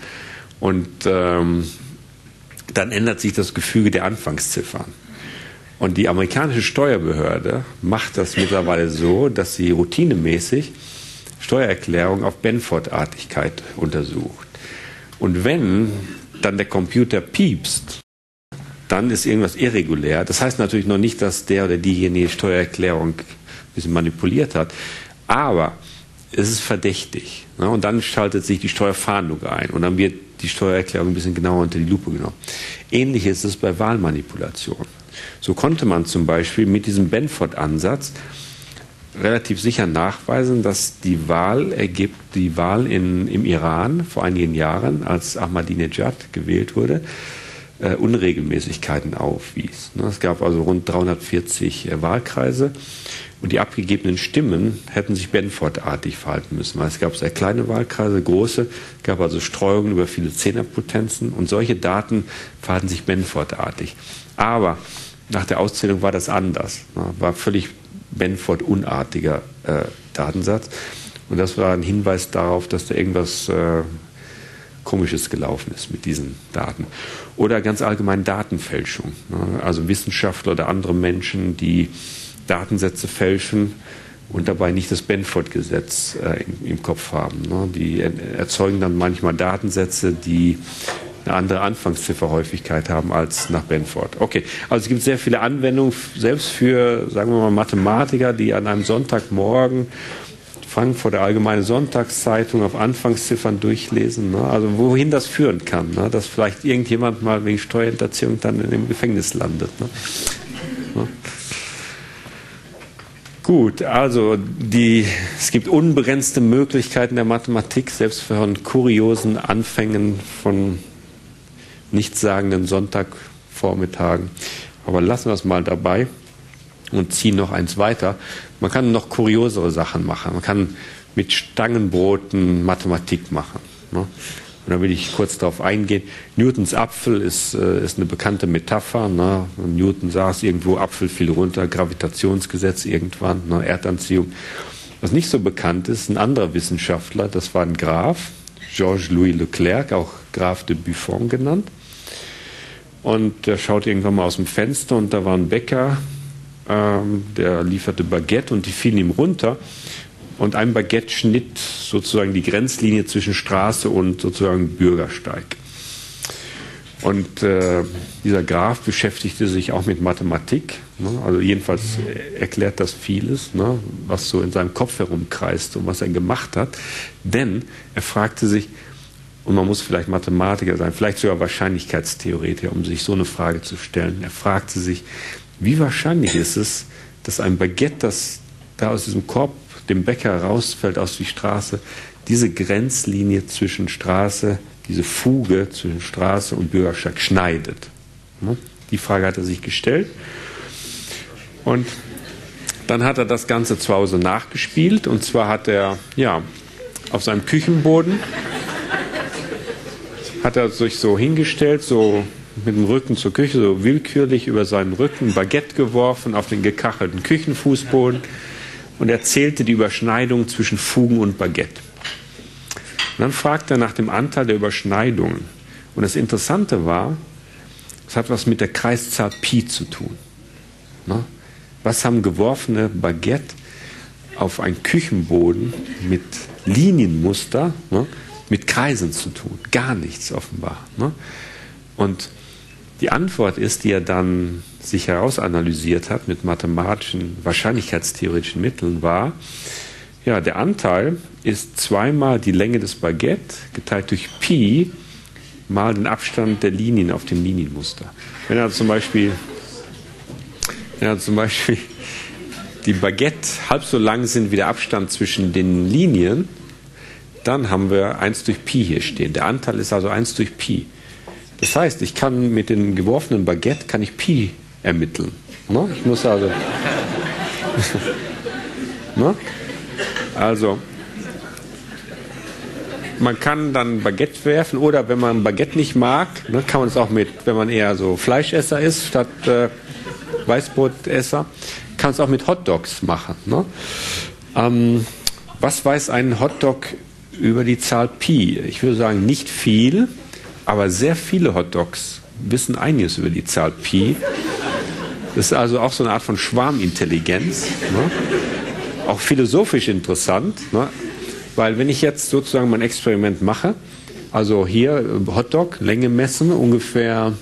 Und ähm, dann ändert sich das Gefüge der Anfangsziffern. Und die amerikanische Steuerbehörde macht das mittlerweile so, dass sie routinemäßig Steuererklärungen auf Benford-Artigkeit untersucht. Und wenn dann der Computer piepst, dann ist irgendwas irregulär. Das heißt natürlich noch nicht, dass der oder diejenige Steuererklärung bisschen manipuliert hat. Aber es ist verdächtig. Ne? Und dann schaltet sich die Steuerfahndung ein und dann wird die Steuererklärung ein bisschen genauer unter die Lupe genommen. Ähnlich ist es bei Wahlmanipulation. So konnte man zum Beispiel mit diesem Benford-Ansatz relativ sicher nachweisen, dass die Wahl ergibt, die Wahl in, im Iran vor einigen Jahren, als Ahmadinejad gewählt wurde, äh, Unregelmäßigkeiten aufwies. Ne? Es gab also rund 340 äh, Wahlkreise und die abgegebenen Stimmen hätten sich Benford-artig verhalten müssen, weil es gab sehr kleine Wahlkreise, große, gab also Streuungen über viele Zehnerpotenzen und solche Daten verhalten sich Benford-artig. Aber nach der Auszählung war das anders, war völlig Benford-unartiger äh, Datensatz. Und das war ein Hinweis darauf, dass da irgendwas äh, Komisches gelaufen ist mit diesen Daten. Oder ganz allgemein Datenfälschung. Also Wissenschaftler oder andere Menschen, die Datensätze fälschen und dabei nicht das Benford-Gesetz äh, im, im, Kopf haben. Ne? Die erzeugen dann manchmal Datensätze, die eine andere Anfangszifferhäufigkeit haben als nach Benford. Okay, also es gibt sehr viele Anwendungen, selbst für, sagen wir mal, Mathematiker, die an einem Sonntagmorgen Frankfurter Allgemeine Sonntagszeitung auf Anfangsziffern durchlesen. Ne? Also wohin das führen kann, ne? dass vielleicht irgendjemand mal wegen Steuerhinterziehung dann in dem Gefängnis landet. Ne? Gut, also die, es gibt unbegrenzte Möglichkeiten der Mathematik, selbst von kuriosen Anfängen von nichtssagenden Sonntagvormittagen. Aber lassen wir es mal dabei und ziehen noch eins weiter. Man kann noch kuriosere Sachen machen. Man kann mit Stangenbroten Mathematik machen. Ne? Und da will ich kurz darauf eingehen. Newtons Apfel ist, äh, ist eine bekannte Metapher. Ne? Newton saß irgendwo, Apfel fiel runter, Gravitationsgesetz irgendwann, ne? Erdanziehung. Was nicht so bekannt ist, ein anderer Wissenschaftler, das war ein Graf, Georges-Louis Leclerc, auch Graf de Buffon genannt. Und der schaut irgendwann mal aus dem Fenster und da war ein Bäcker, ähm, der lieferte Baguette und die fielen ihm runter. Und ein Baguette schnitt sozusagen die Grenzlinie zwischen Straße und sozusagen Bürgersteig. Und äh, dieser Graf beschäftigte sich auch mit Mathematik. Ne? Also jedenfalls erklärt das vieles, ne? was so in seinem Kopf herumkreist und was er gemacht hat. Denn er fragte sich, und man muss vielleicht Mathematiker sein, vielleicht sogar Wahrscheinlichkeitstheoretiker, um sich so eine Frage zu stellen. Er fragte sich, wie wahrscheinlich ist es, dass ein Baguette, das da aus diesem Korb dem Bäcker rausfällt aus die Straße, diese Grenzlinie zwischen Straße, diese Fuge zwischen Straße und Bürgersteig schneidet. Ne? Die Frage hat er sich gestellt. Und dann hat er das Ganze zu Hause nachgespielt. Und zwar hat er, ja, auf seinem Küchenboden hat er sich so hingestellt, so mit dem Rücken zur Küche, so willkürlich über seinen Rücken Baguette geworfen auf den gekachelten Küchenfußboden und erzählte die Überschneidung zwischen Fugen und Baguette. Und dann fragte er nach dem Anteil der Überschneidungen. Und das Interessante war, es hat was mit der Kreiszahl Pi zu tun. Ne? Was haben geworfene Baguette auf einen Küchenboden mit Linienmuster, ne, mit Kreisen zu tun? Gar nichts offenbar. Ne? Und die Antwort ist, die er dann sich herausanalysiert hat mit mathematischen, wahrscheinlichkeitstheoretischen Mitteln, war, ja, der Anteil ist zweimal die Länge des Baguette geteilt durch Pi mal den Abstand der Linien auf dem Linienmuster. Wenn er zum Beispiel, wenn er zum Beispiel die Baguette halb so lang sind wie der Abstand zwischen den Linien, dann haben wir 1 durch Pi hier stehen. Der Anteil ist also 1 durch Pi. Das heißt, ich kann mit den geworfenen Baguette kann ich Pi ermitteln. Ne? Ich muss also. (laughs) ne? Also, man kann dann Baguette werfen oder wenn man Baguette nicht mag, ne, kann man es auch mit, wenn man eher so Fleischesser ist statt äh, Weißbrotesser, kann es auch mit Hotdogs machen. Ne? Ähm, was weiß ein Hotdog über die Zahl Pi? Ich würde sagen, nicht viel, aber sehr viele Hotdogs wissen einiges über die Zahl Pi. Das ist also auch so eine Art von Schwarmintelligenz. Ne? Auch philosophisch interessant, ne? weil wenn ich jetzt sozusagen mein Experiment mache, also hier äh, Hotdog, Länge messen, ungefähr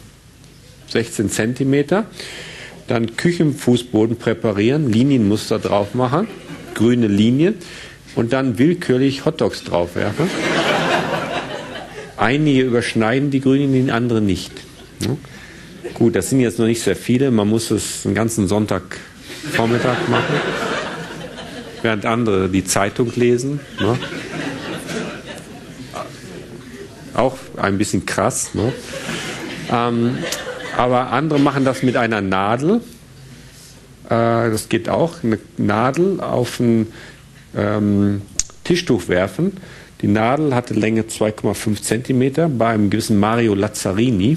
16 Zentimeter, dann Küchenfußboden präparieren, Linienmuster drauf machen, grüne Linien und dann willkürlich Hotdogs draufwerfen. Einige überschneiden die grünen, die andere nicht. Ne? Gut, das sind jetzt noch nicht sehr viele. Man muss es einen ganzen Sonntagvormittag machen, während andere die Zeitung lesen. Ne? Auch ein bisschen krass. Ne? Ähm, aber andere machen das mit einer Nadel. Äh, das geht auch. Eine Nadel auf ein ähm, Tischtuch werfen. Die Nadel hatte Länge 2,5 Zentimeter bei einem gewissen Mario Lazzarini.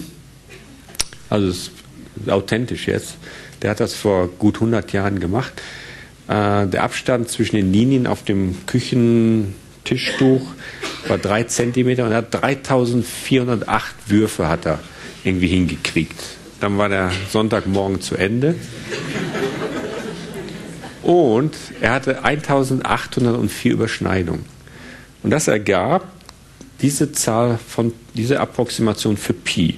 Also es ist authentisch jetzt. Der hat das vor gut 100 Jahren gemacht. Äh, der Abstand zwischen den Linien auf dem Küchentischtuch war 3 cm und er hat 3408 Würfe hat er irgendwie hingekriegt. Dann war der Sonntagmorgen zu Ende. Und er hatte 1804 Überschneidungen. Und das ergab diese Zahl von, diese Approximation für Pi.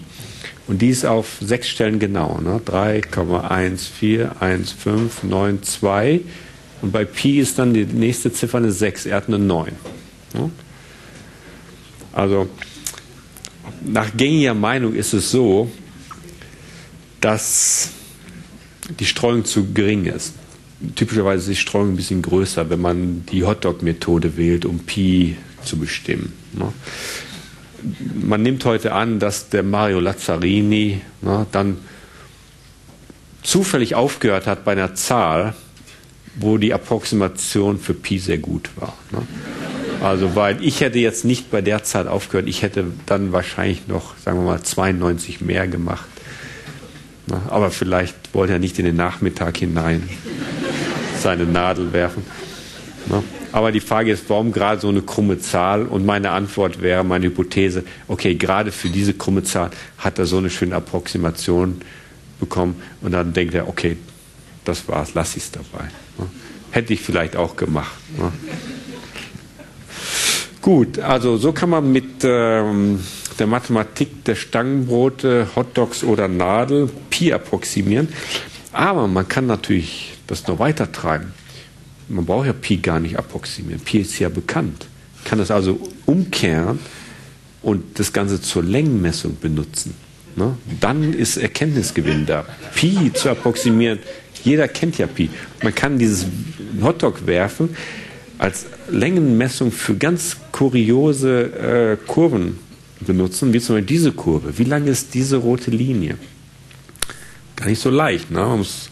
Und die ist auf sechs Stellen genau. Ne? 3,141592. Und bei Pi ist dann die nächste Ziffer eine 6. Er hat eine 9. Ne? Also nach gängiger Meinung ist es so, dass die Streuung zu gering ist. Typischerweise ist die Streuung ein bisschen größer, wenn man die Hotdog-Methode wählt, um Pi zu bestimmen. Ne? Man nimmt heute an, dass der Mario Lazzarini ne, dann zufällig aufgehört hat bei einer Zahl, wo die Approximation für Pi sehr gut war. Ne. Also, weil ich hätte jetzt nicht bei der Zeit aufgehört, ich hätte dann wahrscheinlich noch, sagen wir mal, 92 mehr gemacht. Na, aber vielleicht wollte er nicht in den Nachmittag hinein seine Nadel werfen. Na, aber die Frage ist, warum gerade so eine krumme Zahl? Und meine Antwort wäre, meine Hypothese, okay, gerade für diese krumme Zahl hat er so eine schöne Approximation bekommen. Und dann denkt er, okay, das war's, lass ich es dabei. Na, hätte ich vielleicht auch gemacht. Gut, also so kann man mit ähm, der Mathematik der Stangenbrote, Hotdogs oder Nadel Pi approximieren. Aber man kann natürlich das noch weiter treiben. Man braucht ja Pi gar nicht approximieren. Pi ist ja bekannt. Man kann das also umkehren und das Ganze zur Längenmessung benutzen. Ne? Dann ist Erkenntnisgewinn da. Pi zu approximieren, jeder kennt ja Pi. Man kann dieses Hotdog werfen als Längenmessung für ganz kuriose äh, Kurven benutzen, wie zum Beispiel diese Kurve. Wie lang ist diese rote Linie? Gar nicht so leicht. Ne? Man muss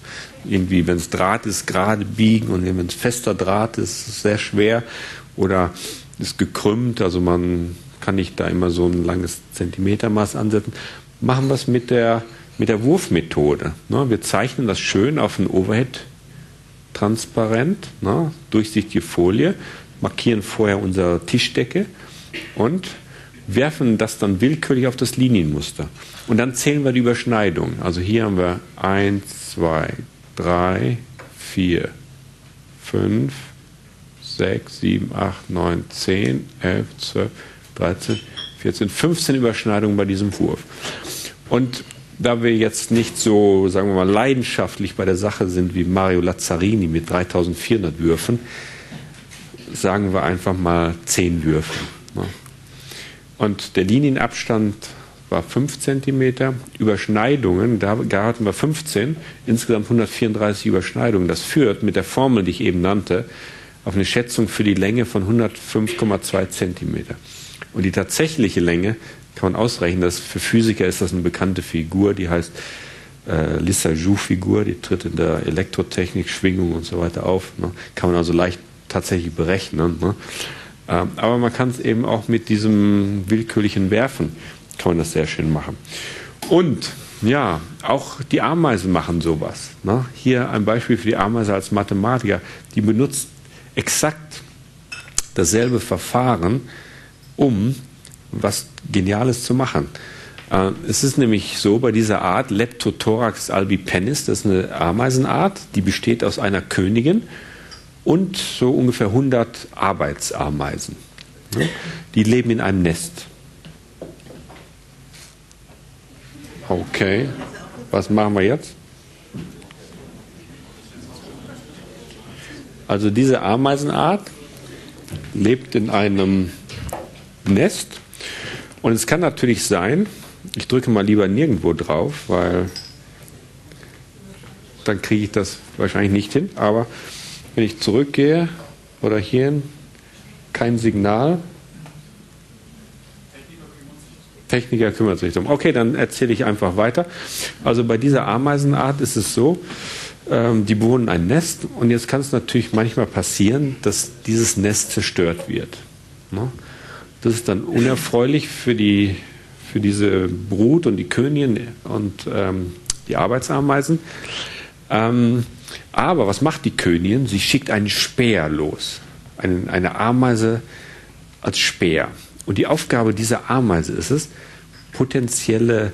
irgendwie, wenn es Draht ist, gerade biegen und wenn es fester Draht ist, ist sehr schwer oder ist gekrümmt. Also man kann nicht da immer so ein langes Zentimetermaß ansetzen. Machen wir es mit der, mit der Wurfmethode. Ne? Wir zeichnen das schön auf ein Overhead transparent, ne, durchsichtige Folie, markieren vorher unsere Tischdecke und werfen das dann willkürlich auf das Linienmuster. Und dann zählen wir die Überschneidungen. Also hier haben wir 1, 2, 3, 4, 5, 6, 7, 8, 9, 10, 11, 12, 13, 14, 15 Überschneidungen bei diesem Wurf. Und da wir jetzt nicht so, sagen wir mal, leidenschaftlich bei der Sache sind wie Mario Lazzarini mit 3400 Würfen, sagen wir einfach mal 10 Würfe. Ne? Und der Linienabstand war 5 cm, Überschneidungen, da hatten wir 15, insgesamt 134 Überschneidungen. Das führt mit der Formel, die ich eben nannte, auf eine Schätzung für die Länge von 105,2 cm. Und die tatsächliche Länge kann man ausrechnen, dass für Physiker ist das eine bekannte Figur, die heißt äh, Lissajous-Figur, die tritt in der Elektrotechnik, Schwingung und so weiter auf. Ne? Kann man also leicht tatsächlich berechnen. Ne? Ähm, aber man kann es eben auch mit diesem willkürlichen Werfen, kann man das sehr schön machen. Und ja, auch die Ameisen machen sowas. Ne? Hier ein Beispiel für die Ameise als Mathematiker. Die benutzt exakt dasselbe Verfahren, um was Geniales zu machen. Äh, es ist nämlich so bei dieser Art Leptothorax albipennis, das ist eine Ameisenart, die besteht aus einer Königin und so ungefähr 100 Arbeitsameisen. Die leben in einem Nest. Okay, was machen wir jetzt? Also diese Ameisenart lebt in einem Nest und es kann natürlich sein, ich drücke mal lieber nirgendwo drauf, weil dann kriege ich das wahrscheinlich nicht hin. Aber wenn ich zurückgehe oder hier kein Signal, Techniker kümmert sich darum. Okay, dann erzähle ich einfach weiter. Also bei dieser Ameisenart ist es so, ähm, die bewohnen ein Nest und jetzt kann es natürlich manchmal passieren, dass dieses Nest zerstört wird. Ne? Das ist dann unerfreulich für, die, für diese Brut und die Königin und ähm, die Arbeitsameisen. Ähm, aber was macht die Königin? Sie schickt einen Speer los. Eine, eine Ameise als Speer. Und die Aufgabe dieser Ameise ist es, potenzielle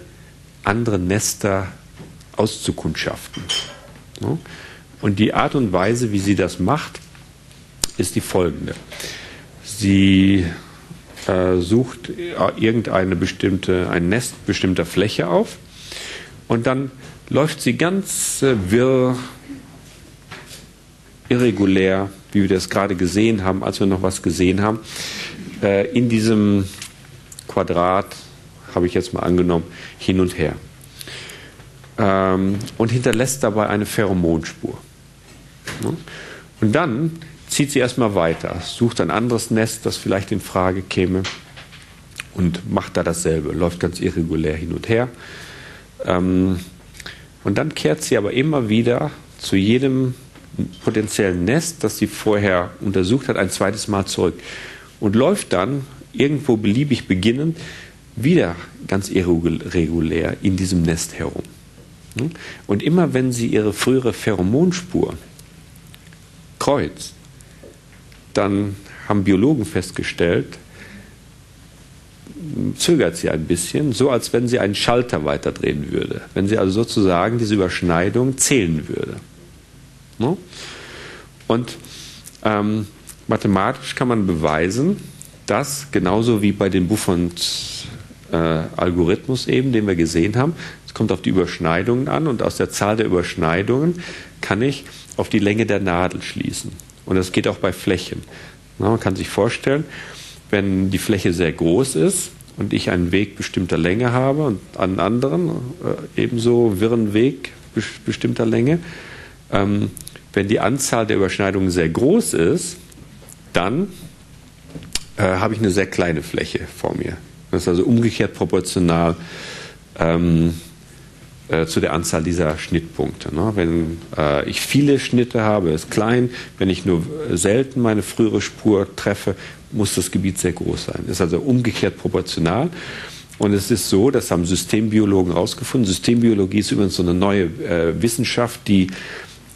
andere Nester auszukundschaften. Und die Art und Weise, wie sie das macht, ist die folgende. Sie äh, sucht irgendeine bestimmte, ein Nest bestimmter Fläche auf und dann läuft sie ganz äh, wirr, irregulär, wie wir das gerade gesehen haben, als wir noch was gesehen haben, äh, in diesem Quadrat, habe ich jetzt mal angenommen, hin und her. Ähm, und hinterlässt dabei eine Pheromonspur. Und dann zieht sie erstmal weiter, sucht ein anderes Nest, das vielleicht in Frage käme und macht da dasselbe, läuft ganz irregulär hin und her. Ähm, und dann kehrt sie aber immer wieder zu jedem potenziellen Nest, das sie vorher untersucht hat, ein zweites Mal zurück. Und läuft dann irgendwo beliebig beginnend wieder ganz irregulär in diesem Nest herum. Und immer wenn sie ihre frühere Pheromonspur kreuzt, dann haben Biologen festgestellt, zögert sie ein bisschen, so als wenn sie einen Schalter weiterdrehen würde. Wenn sie also sozusagen diese Überschneidung zählen würde. Und ähm, mathematisch kann man beweisen, dass genauso wie bei dem Buffons äh, eben, den wir gesehen haben, es kommt auf die Überschneidungen an und aus der Zahl der Überschneidungen kann ich auf die Länge der Nadel schließen. Und das geht auch bei Flächen. Na, man kann sich vorstellen, wenn die Fläche sehr groß ist und ich einen Weg bestimmter Länge habe und einen anderen äh, ebenso wirren Weg bestimmter Länge, ähm, wenn die Anzahl der Überschneidungen sehr groß ist, dann äh, habe ich eine sehr kleine Fläche vor mir. Das ist also umgekehrt proportional ähm, äh, zu der Anzahl dieser Schnittpunkte. Ne? Wenn äh, ich viele Schnitte habe, ist klein. Wenn ich nur selten meine frühere Spur treffe, muss das Gebiet sehr groß sein. Das ist also umgekehrt proportional. Und es ist so, das haben Systembiologen herausgefunden. Systembiologie ist übrigens so eine neue äh, Wissenschaft, die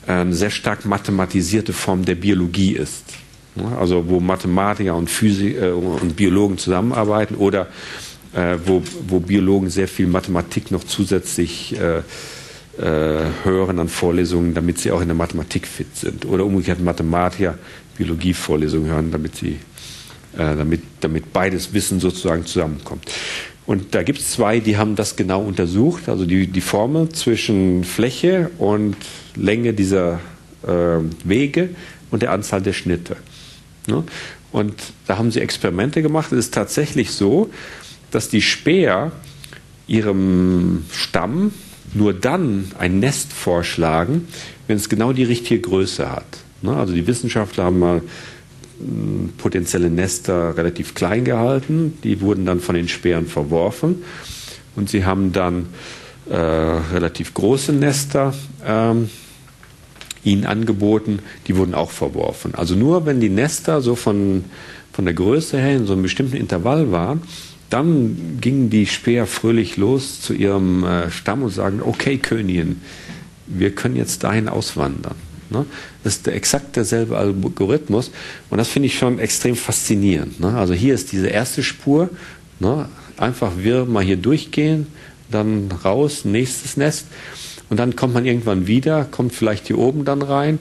äh, eine sehr stark mathematisierte Form der Biologie ist. Also wo Mathematiker und, Physik, äh, und Biologen zusammenarbeiten oder äh, wo, wo Biologen sehr viel Mathematik noch zusätzlich äh, äh, hören an Vorlesungen, damit sie auch in der Mathematik fit sind. Oder umgekehrt Mathematiker Biologievorlesungen hören, damit, sie, äh, damit, damit beides Wissen sozusagen zusammenkommt. Und da gibt es zwei, die haben das genau untersucht, also die, die Formel zwischen Fläche und Länge dieser äh, Wege und der Anzahl der Schnitte. Ne? Und da haben sie Experimente gemacht. Es ist tatsächlich so, dass die Späher ihrem Stamm nur dann ein Nest vorschlagen, wenn es genau die richtige Größe hat. Ne? Also die Wissenschaftler haben mal hm, potenzielle Nester relativ klein gehalten, die wurden dann von den Spähern verworfen und sie haben dann äh, relativ große Nester ähm, ihnen angeboten, die wurden auch verworfen. Also nur wenn die Nester so von, von der Größe her in so einem bestimmten Intervall waren, dann gingen die Speer fröhlich los zu ihrem äh, Stamm und sagen, okay Königin, wir können jetzt dahin auswandern. Ne? Das ist der, exakt derselbe Algorithmus und das finde ich schon extrem faszinierend. Ne? Also hier ist diese erste Spur, ne? einfach wir mal hier durchgehen, dann raus, nächstes Nest und dann kommt man irgendwann wieder, kommt vielleicht hier oben dann rein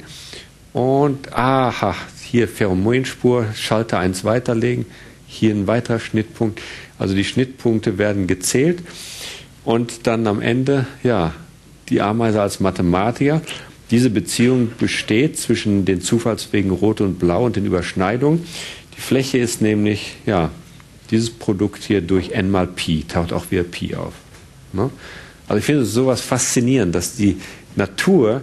und aha, hier Pheromonspur, Schalter eins weiterlegen, hier ein weiterer Schnittpunkt. Also die Schnittpunkte werden gezählt und dann am Ende, ja, die Ameise als Mathematiker. Diese Beziehung besteht zwischen den Zufallswegen Rot und Blau und den Überschneidungen. Die Fläche ist nämlich, ja, dieses Produkt hier durch n mal Pi, taucht auch wieder Pi auf. Ne? Also ich finde sowas faszinierend, dass die Natur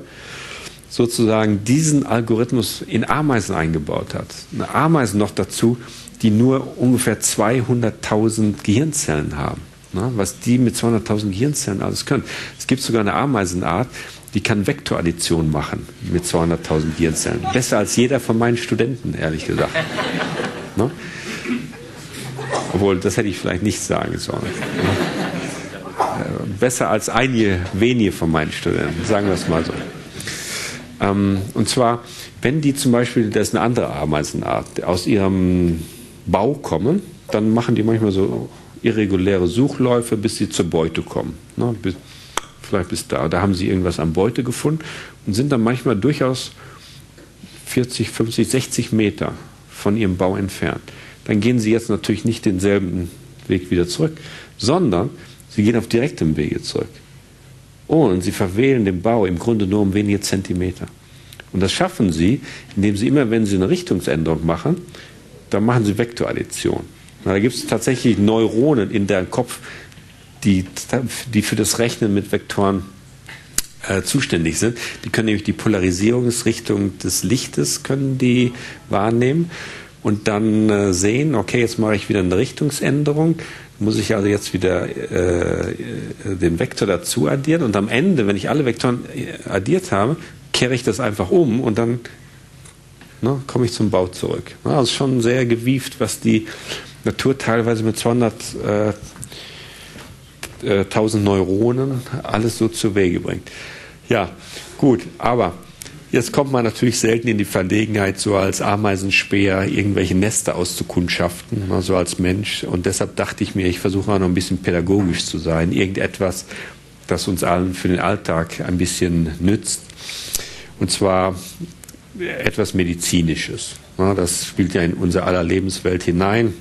sozusagen diesen Algorithmus in Ameisen eingebaut hat. Eine Ameisen noch dazu, die nur ungefähr 200.000 Gehirnzellen haben. Ne? Was die mit 200.000 Gehirnzellen alles können. Es gibt sogar eine Ameisenart, die kann Vektoraddition machen mit 200.000 Gehirnzellen. Besser als jeder von meinen Studenten, ehrlich gesagt. Ne? Obwohl, das hätte ich vielleicht nicht sagen sollen. Ne? Besser als einige wenige von meinen Studenten, sagen wir es mal so. Ähm, und zwar, wenn die zum Beispiel, das ist eine andere Ameisenart, aus ihrem Bau kommen, dann machen die manchmal so irreguläre Suchläufe, bis sie zur Beute kommen. Ne? Bis, vielleicht bis da. Da haben sie irgendwas an Beute gefunden und sind dann manchmal durchaus 40, 50, 60 Meter von ihrem Bau entfernt. Dann gehen sie jetzt natürlich nicht denselben Weg wieder zurück, sondern Sie gehen auf direktem Wege zurück. Und sie verwählen den Bau im Grunde nur um wenige Zentimeter. Und das schaffen sie, indem sie immer, wenn sie eine Richtungsänderung machen, dann machen sie Vektoraddition. Da gibt es tatsächlich Neuronen in deren Kopf, die, die für das Rechnen mit Vektoren äh, zuständig sind. Die können nämlich die Polarisierungsrichtung des Lichtes können die wahrnehmen und dann äh, sehen, okay, jetzt mache ich wieder eine Richtungsänderung muss ich also jetzt wieder äh, den Vektor dazu addieren und am Ende, wenn ich alle Vektoren addiert habe, kehre ich das einfach um und dann ne, komme ich zum Bau zurück. Also schon sehr gewieft, was die Natur teilweise mit 200 äh, äh, 1000 Neuronen alles so zu Wege bringt. Ja, gut, aber jetzt kommt man natürlich selten in die Verlegenheit, so als Ameisenspäher irgendwelche Nester auszukundschaften, also als Mensch. Und deshalb dachte ich mir, ich versuche auch noch ein bisschen pädagogisch zu sein, irgendetwas, das uns allen für den Alltag ein bisschen nützt. Und zwar etwas Medizinisches. Das spielt ja in unser aller Lebenswelt hinein.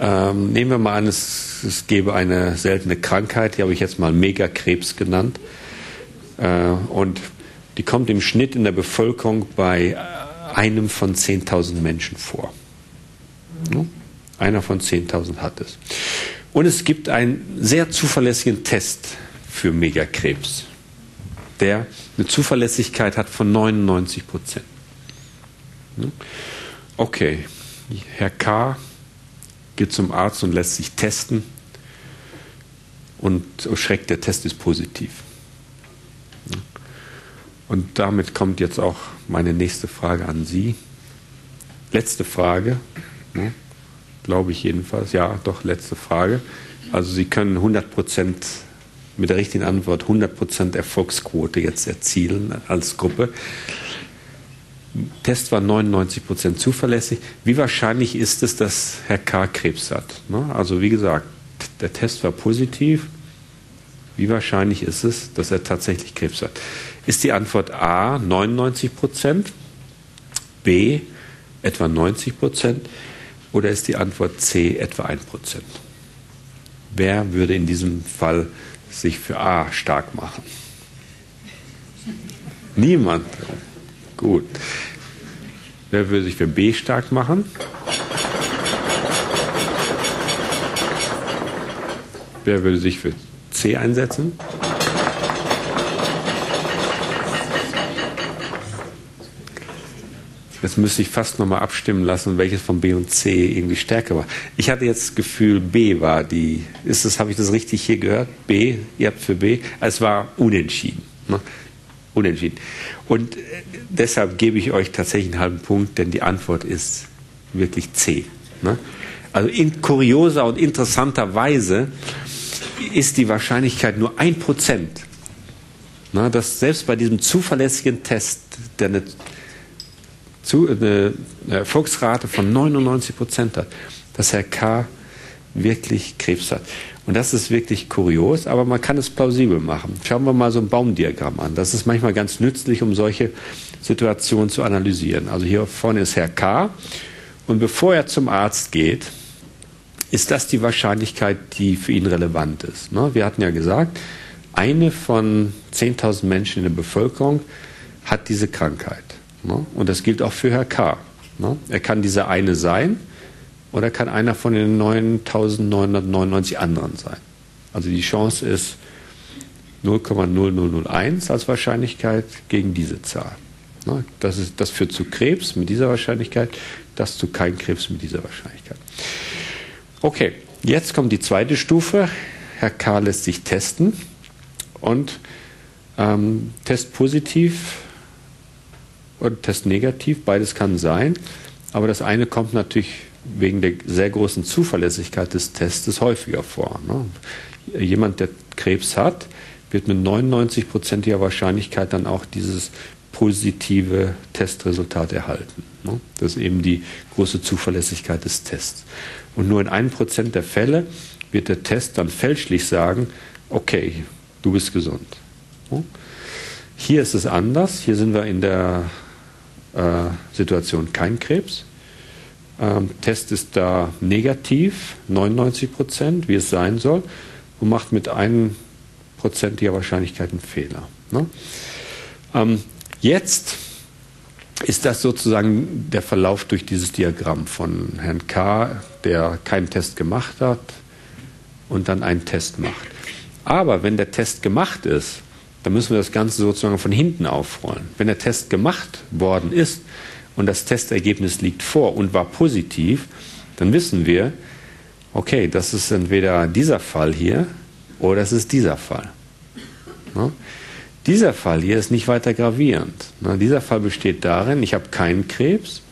Ähm, nehmen wir mal an, es, es gäbe eine seltene Krankheit, die habe ich jetzt mal Megakrebs genannt. Äh, und die kommt im Schnitt in der Bevölkerung bei einem von 10.000 Menschen vor. Einer von 10.000 hat es. Und es gibt einen sehr zuverlässigen Test für Megakrebs, der eine Zuverlässigkeit hat von 99 Prozent. Okay, Herr K. geht zum Arzt und lässt sich testen und oh Schreck, der Test ist positiv. Und damit kommt jetzt auch meine nächste Frage an Sie. Letzte Frage glaube ich jedenfalls. Ja, doch, letzte Frage. Also Sie können 100 Prozent mit der richtigen Antwort 100 Prozent Erfolgsquote jetzt erzielen als Gruppe. Test war 99 Prozent zuverlässig. Wie wahrscheinlich ist es, dass Herr K. Krebs hat? Ne? Also wie gesagt, der Test war positiv. Wie wahrscheinlich ist es, dass er tatsächlich Krebs hat? Ist die Antwort A 99 Prozent, B etwa 90 Prozent, oder ist die Antwort C etwa 1%? Wer würde in diesem Fall sich für A stark machen? Niemand. Gut. Wer würde sich für B stark machen? Wer würde sich für C einsetzen? Jetzt müsste ich fast nochmal abstimmen lassen, welches von B und C irgendwie stärker war. Ich hatte jetzt das Gefühl, B war die. Ist das, habe ich das richtig hier gehört? B, ihr habt für B. Es war unentschieden. Ne? Unentschieden. Und äh, deshalb gebe ich euch tatsächlich einen halben Punkt, denn die Antwort ist wirklich C. Ne? Also in kurioser und interessanter Weise ist die Wahrscheinlichkeit nur ein Prozent, ne, dass selbst bei diesem zuverlässigen Test, der eine zu, eine Erfolgsrate von 99 Prozent hat, dass Herr K. wirklich Krebs hat. Und das ist wirklich kurios, aber man kann es plausibel machen. Schauen wir mal so ein Baumdiagramm an. Das ist manchmal ganz nützlich, um solche Situationen zu analysieren. Also hier vorne ist Herr K. Und bevor er zum Arzt geht, ist das die Wahrscheinlichkeit, die für ihn relevant ist. Ne? Wir hatten ja gesagt, eine von 10.000 Menschen in der Bevölkerung hat diese Krankheit. Ne? Und das gilt auch für Herr K. Ne? Er kann dieser eine sein oder kann einer von den 9.999 anderen sein. Also die Chance ist 0,0001 als Wahrscheinlichkeit gegen diese Zahl. Ne? Das, ist, das führt zu Krebs mit dieser Wahrscheinlichkeit, das zu kein Krebs mit dieser Wahrscheinlichkeit. Okay, jetzt kommt die zweite Stufe. Herr K. lässt sich testen und ähm, Test positiv und Test negativ. Beides kann sein. Aber das eine kommt natürlich wegen der sehr großen Zuverlässigkeit des Tests häufiger vor. Ne? Jemand, der Krebs hat, wird mit 99-prozentiger Wahrscheinlichkeit dann auch dieses positive Testresultat erhalten. Ne? Das ist eben die große Zuverlässigkeit des Tests. Und nur in einem Prozent der Fälle wird der Test dann fälschlich sagen, okay, du bist gesund. Ne? Hier ist es anders. Hier sind wir in der Situation kein Krebs. Ähm, Test ist da negativ, 99 Prozent, wie es sein soll, und macht mit 1 prozentiger Wahrscheinlichkeit einen Fehler. Ne? Ähm, jetzt ist das sozusagen der Verlauf durch dieses Diagramm von Herrn K., der keinen Test gemacht hat und dann einen Test macht. Aber wenn der Test gemacht ist, dann müssen wir das Ganze sozusagen von hinten aufrollen. Wenn der Test gemacht worden ist und das Testergebnis liegt vor und war positiv, dann wissen wir, okay, das ist entweder dieser Fall hier oder es ist dieser Fall. Dieser Fall hier ist nicht weiter gravierend. Na, dieser Fall besteht darin, ich habe keinen Krebs,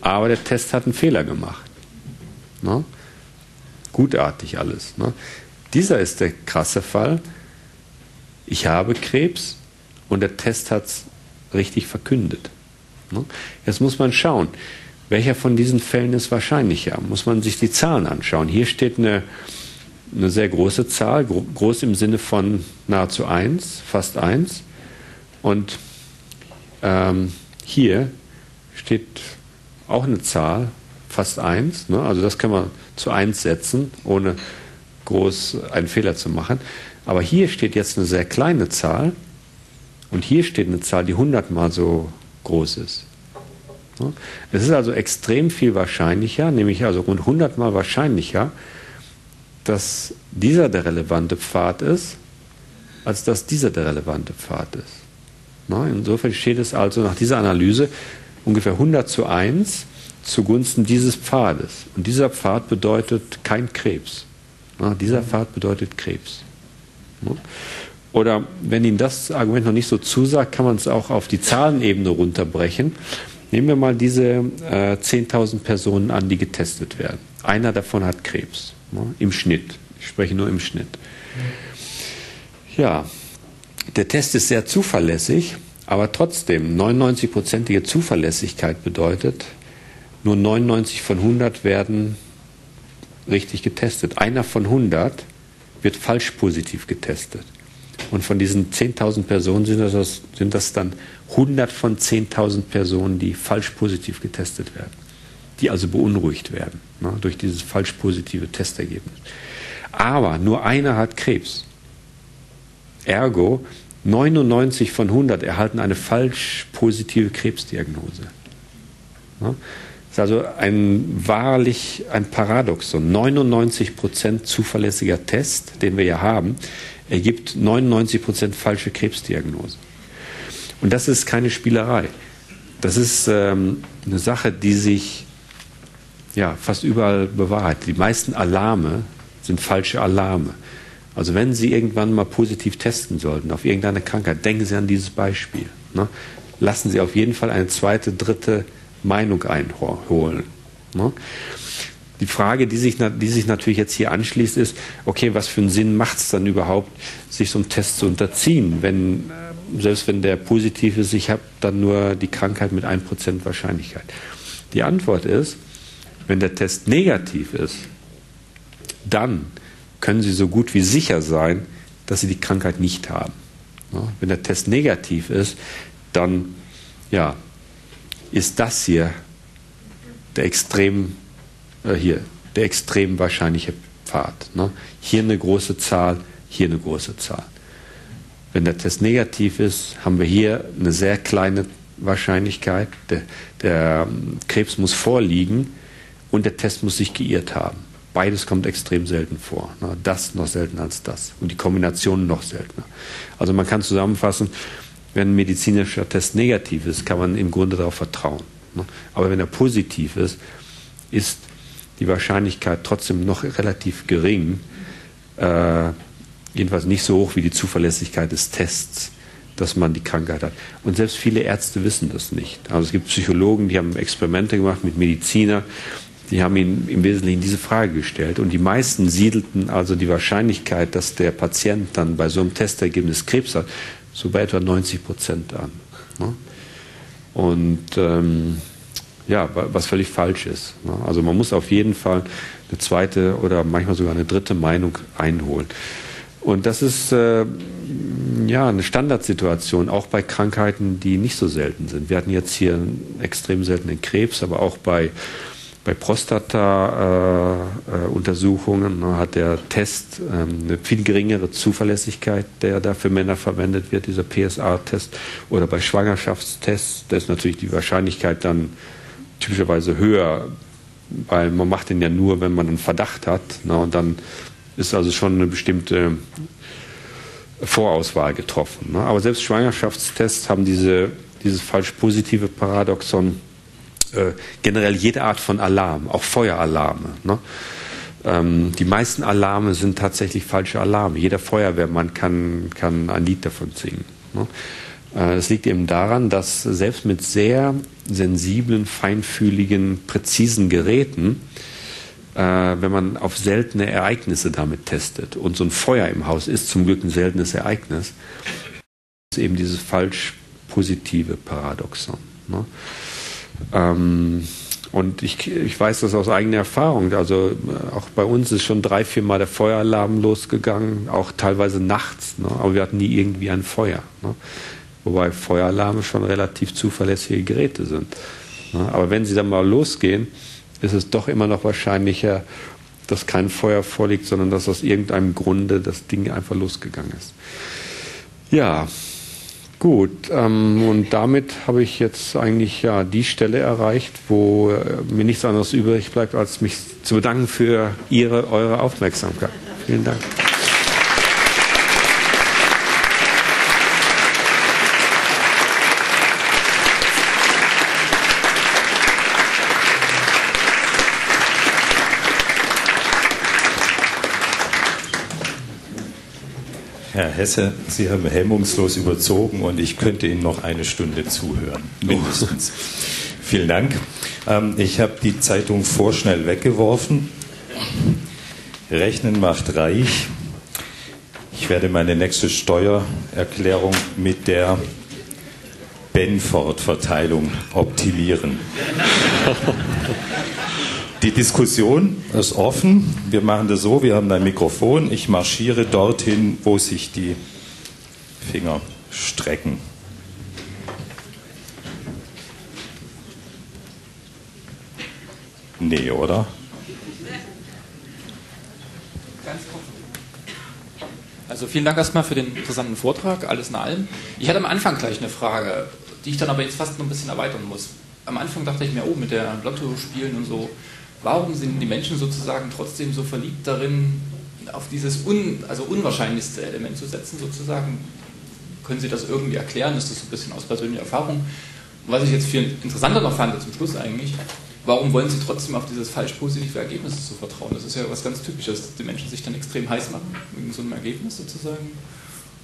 aber der Test hat einen Fehler gemacht. Na? Gutartig alles. Na? Dieser ist der krasse Fall. Ich habe Krebs und der Test hat es richtig verkündet. Jetzt muss man schauen, welcher von diesen Fällen ist wahrscheinlicher? Muss man sich die Zahlen anschauen. Hier steht eine, eine sehr große Zahl, groß im Sinne von nahezu 1, fast 1. Und ähm, hier steht auch eine Zahl, fast 1. Ne? Also das kann man zu 1 setzen, ohne groß einen Fehler zu machen. Aber hier steht jetzt eine sehr kleine Zahl und hier steht eine Zahl, die 100 mal so groß ist. Es ist also extrem viel wahrscheinlicher, nämlich also rund 100 Mal wahrscheinlicher, dass dieser der relevante Pfad ist, als dass dieser der relevante Pfad ist. Insofern steht es also nach dieser Analyse ungefähr 100 zu 1 zugunsten dieses Pfades. Und dieser Pfad bedeutet kein Krebs. Dieser Pfad bedeutet Krebs. Oder wenn Ihnen das Argument noch nicht so zusagt, kann man es auch auf die Zahlenebene runterbrechen. Nehmen wir mal diese äh, 10.000 Personen an, die getestet werden. Einer davon hat Krebs, ne, im Schnitt. Ich spreche nur im Schnitt. Ja, der Test ist sehr zuverlässig, aber trotzdem 99-prozentige Zuverlässigkeit bedeutet, nur 99 von 100 werden richtig getestet. Einer von 100 wird falsch positiv getestet. Und von diesen 10.000 Personen sind das, sind das dann 100 von 10.000 Personen, die falsch positiv getestet werden, die also beunruhigt werden ne, durch dieses falsch positive Testergebnis. Aber nur einer hat Krebs. Ergo, 99 von 100 erhalten eine falsch positive Krebsdiagnose. Ne? Ist also ein wahrlich ein Paradoxon. 99 Prozent zuverlässiger Test, den wir ja haben, ergibt 99 Prozent falsche Krebsdiagnose. Und das ist keine Spielerei. Das ist ähm, eine Sache, die sich ja, fast überall bewahrheitet. Die meisten Alarme sind falsche Alarme. Also wenn Sie irgendwann mal positiv testen sollten auf irgendeine Krankheit, denken Sie an dieses Beispiel. Ne? Lassen Sie auf jeden Fall eine zweite, dritte Meinung einholen. Ne? Die Frage, die sich, die sich natürlich jetzt hier anschließt, ist, okay, was für einen Sinn macht es dann überhaupt, sich so einem Test zu unterziehen, wenn, äh, selbst wenn der positiv ist, ich habe dann nur die Krankheit mit 1% Wahrscheinlichkeit. Die Antwort ist, wenn der Test negativ ist, dann können Sie so gut wie sicher sein, dass Sie die Krankheit nicht haben. Wenn der Test negativ ist, dann ja, ist das hier der extrem äh, hier, der extrem wahrscheinliche Pfad. Ne? Hier eine große Zahl, hier eine große Zahl. Wenn der Test negativ ist, haben wir hier eine sehr kleine Wahrscheinlichkeit. Der, der ähm, Krebs muss vorliegen und der Test muss sich geirrt haben. Beides kommt extrem selten vor. Ne? Das noch seltener als das. Und die Kombination noch seltener. Also man kann zusammenfassen, wenn ein medizinischer Test negativ ist, kann man im Grunde darauf vertrauen. Ne? Aber wenn er positiv ist, ist die Wahrscheinlichkeit trotzdem noch relativ gering, äh, jedenfalls nicht so hoch wie die Zuverlässigkeit des Tests, dass man die Krankheit hat. Und selbst viele Ärzte wissen das nicht. Also es gibt Psychologen, die haben Experimente gemacht mit Medizinern, die haben ihnen im Wesentlichen diese Frage gestellt. Und die meisten siedelten also die Wahrscheinlichkeit, dass der Patient dann bei so einem Testergebnis Krebs hat, so bei etwa 90 Prozent an. Ne? Und ähm, ja, was völlig falsch ist. Ne? Also man muss auf jeden Fall eine zweite oder manchmal sogar eine dritte Meinung einholen. Und das ist äh, ja eine Standardsituation, auch bei Krankheiten, die nicht so selten sind. Wir hatten jetzt hier einen extrem seltenen Krebs, aber auch bei bei Prostata-Untersuchungen äh, äh, hat der Test ähm, eine viel geringere Zuverlässigkeit, der da für Männer verwendet wird, dieser PSA-Test. Oder bei Schwangerschaftstests, da ist natürlich die Wahrscheinlichkeit dann typischerweise höher, weil man macht den ja nur, wenn man einen Verdacht hat. Na, und dann ist also schon eine bestimmte Vorauswahl getroffen. Ne? Aber selbst Schwangerschaftstests haben diese, dieses falsch positive Paradoxon äh, generell jede Art von Alarm, auch Feueralarme. Ne? Ähm, die meisten Alarme sind tatsächlich falsche Alarme. Jeder Feuerwehrmann kann, kann ein Lied davon singen. Ne? Äh, liegt eben daran, dass selbst mit sehr sensiblen, feinfühligen, präzisen Geräten, äh, wenn man auf seltene Ereignisse damit testet, und so ein Feuer im Haus ist zum Glück ein seltenes Ereignis, ist eben dieses falsch positive Paradoxon. Ne? Ähm, und ich, ich weiß das aus eigener Erfahrung. Also äh, auch bei uns ist schon drei, vier Mal der Feueralarm losgegangen, auch teilweise nachts. Ne? Aber wir hatten nie irgendwie ein Feuer. Ne? Wobei Feueralarme schon relativ zuverlässige Geräte sind. Ne? Aber wenn sie dann mal losgehen, ist es doch immer noch wahrscheinlicher, dass kein Feuer vorliegt, sondern dass aus irgendeinem Grunde das Ding einfach losgegangen ist. Ja, Gut, ähm, und damit habe ich jetzt eigentlich ja die Stelle erreicht, wo äh, mir nichts anderes übrig bleibt, als mich zu bedanken für Ihre, eure Aufmerksamkeit. Vielen Dank. Hesse, Sie haben hemmungslos überzogen und ich könnte Ihnen noch eine Stunde zuhören, mindestens. Vielen Dank. Ähm, ich habe die Zeitung vorschnell weggeworfen. Rechnen macht reich. Ich werde meine nächste Steuererklärung mit der Benford-Verteilung optimieren. (laughs) Die Diskussion ist offen. Wir machen das so, wir haben ein Mikrofon. Ich marschiere dorthin, wo sich die Finger strecken. Nee, oder? Also vielen Dank erstmal für den interessanten Vortrag, alles in allem. Ich hatte am Anfang gleich eine Frage, die ich dann aber jetzt fast noch ein bisschen erweitern muss. Am Anfang dachte ich mir, oh, mit der Lotto spielen und so, warum sind die Menschen sozusagen trotzdem so verliebt darin, auf dieses un, also unwahrscheinlichste Element zu setzen, sozusagen? Können Sie das irgendwie erklären? Ist das so ein bisschen aus persönlicher Erfahrung? Und was ich jetzt viel interessanter noch fand, zum Schluss eigentlich, warum wollen Sie trotzdem auf dieses falsch positive Ergebnis zu vertrauen? Das ist ja was ganz Typisches, dass die Menschen sich dann extrem heiß machen, wegen so einem Ergebnis sozusagen,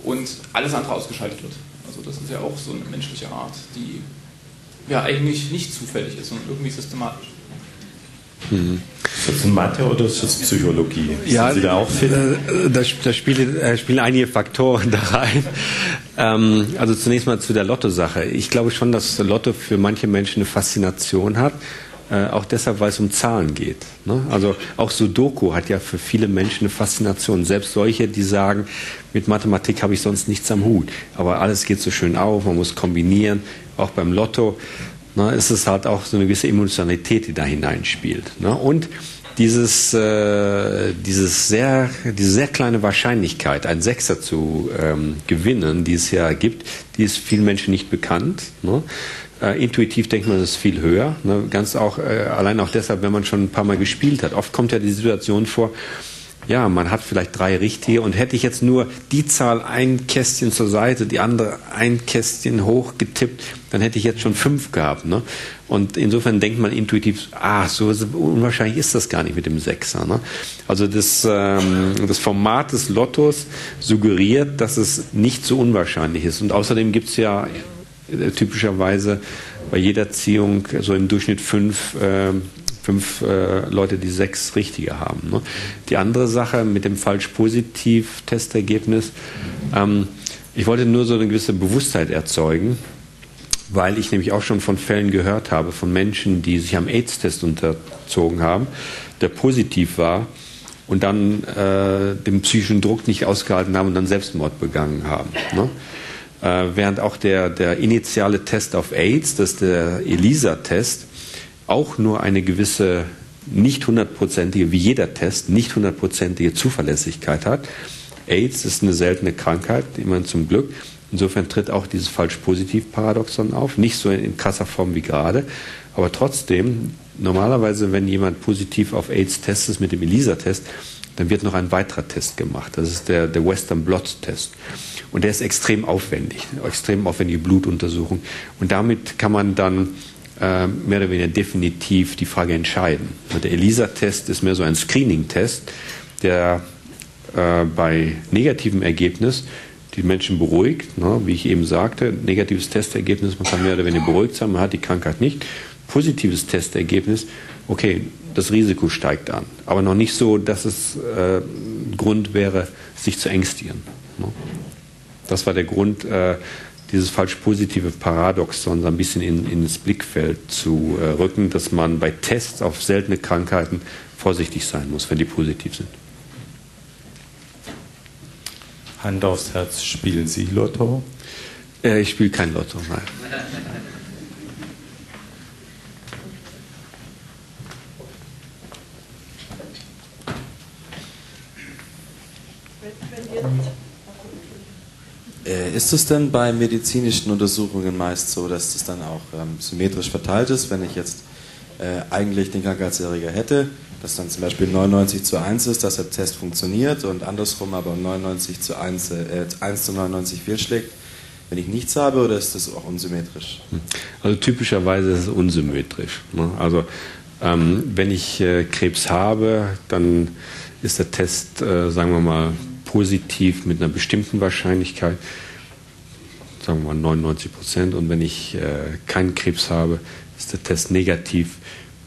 und alles andere ausgeschaltet wird. Also das ist ja auch so eine menschliche Art, die ja eigentlich nicht zufällig ist, sondern irgendwie systematisch. Mhm. Ist das Mathe oder ist das Psychologie? Ja, Sind Sie da auch fit? Äh, da, da spielen, äh, spielen, einige Faktoren (laughs) da rein. Ähm, also zunächst mal zu der Lotto-Sache. Ich glaube schon, dass Lotto für manche Menschen eine Faszination hat. Äh, auch deshalb, weil es um Zahlen geht. Ne? Also auch Sudoku hat ja für viele Menschen eine Faszination. Selbst solche, die sagen, mit Mathematik habe ich sonst nichts am Hut. Aber alles geht so schön auf, man muss kombinieren. Auch beim Lotto ne, ist es halt auch so eine gewisse Emotionalität, die da hineinspielt. Ne? Und dieses, äh, dieses sehr, diese sehr kleine Wahrscheinlichkeit, einen Sechser zu ähm, gewinnen, die es ja gibt, die ist vielen Menschen nicht bekannt. Ne? Äh, intuitiv denkt man, das ist viel höher. Ne? Ganz auch, äh, allein auch deshalb, wenn man schon ein paar Mal gespielt hat. Oft kommt ja die Situation vor, ja, man hat vielleicht drei richtige und hätte ich jetzt nur die Zahl ein Kästchen zur Seite, die andere ein Kästchen hoch getippt, dann hätte ich jetzt schon fünf gehabt. Ne? Und insofern denkt man intuitiv, ah, so unwahrscheinlich ist das gar nicht mit dem Sechser. Ne? Also das, ähm, das Format des Lottos suggeriert, dass es nicht so unwahrscheinlich ist. Und außerdem gibt es ja äh, typischerweise bei jeder Ziehung so im Durchschnitt fünf äh, fünf äh, Leute, die sechs richtige haben. Ne? Die andere Sache mit dem falsch-positiv-Testergebnis, ähm, ich wollte nur so eine gewisse Bewusstheit erzeugen, weil ich nämlich auch schon von Fällen gehört habe, von Menschen, die sich am AIDS-Test unterzogen haben, der positiv war und dann äh, den psychischen Druck nicht ausgehalten haben und dann Selbstmord begangen haben. Ne? Äh, während auch der, der initiale Test auf AIDS, das ist der ELISA-Test, auch nur eine gewisse nicht hundertprozentige, wie jeder Test, nicht hundertprozentige Zuverlässigkeit hat. AIDS ist eine seltene Krankheit, immerhin zum Glück. Insofern tritt auch dieses Falsch-Positiv-Paradoxon auf. Nicht so in krasser Form wie gerade, aber trotzdem, normalerweise, wenn jemand positiv auf AIDS testet mit dem ELISA-Test, dann wird noch ein weiterer Test gemacht. Das ist der, der Western Blot-Test. Und der ist extrem aufwendig, extrem aufwendige Blutuntersuchung. Und damit kann man dann mehr oder weniger definitiv die Frage entscheiden. Der ELISA-Test ist mehr so ein Screening-Test, der äh, bei negativem Ergebnis die Menschen beruhigt, ne, wie ich eben sagte, negatives Testergebnis, man kann mehr oder weniger beruhigt sein, man hat die Krankheit nicht. Positives Testergebnis, okay, das Risiko steigt an, aber noch nicht so, dass es äh, Grund wäre, sich zu ängstigen. Ne. Das war der Grund, äh, dieses falsch positive Paradoxon so ein bisschen in, ins Blickfeld zu äh, rücken, dass man bei Tests auf seltene Krankheiten vorsichtig sein muss, wenn die positiv sind. Hand aufs Herz, spielen Sie Lotto? Äh, ich spiele kein Lotto, nein. Äh, ist es denn bei medizinischen Untersuchungen meist so, dass das dann auch ähm, symmetrisch verteilt ist, wenn ich jetzt äh, eigentlich den Krankheitserreger hätte, dass dann zum Beispiel 99 zu 1 ist, dass der Test funktioniert und andersrum aber 99 zu 1, äh, 1 zu 99 fehlschlägt, wenn ich nichts habe oder ist das auch unsymmetrisch? Hm. Also typischerweise ist es unsymmetrisch. Ne? Also ähm, wenn ich äh, Krebs habe, dann ist der Test, äh, sagen wir mal, positiv mit einer bestimmten Wahrscheinlichkeit, sagen wir mal 99 Prozent. Und wenn ich äh, keinen Krebs habe, ist der Test negativ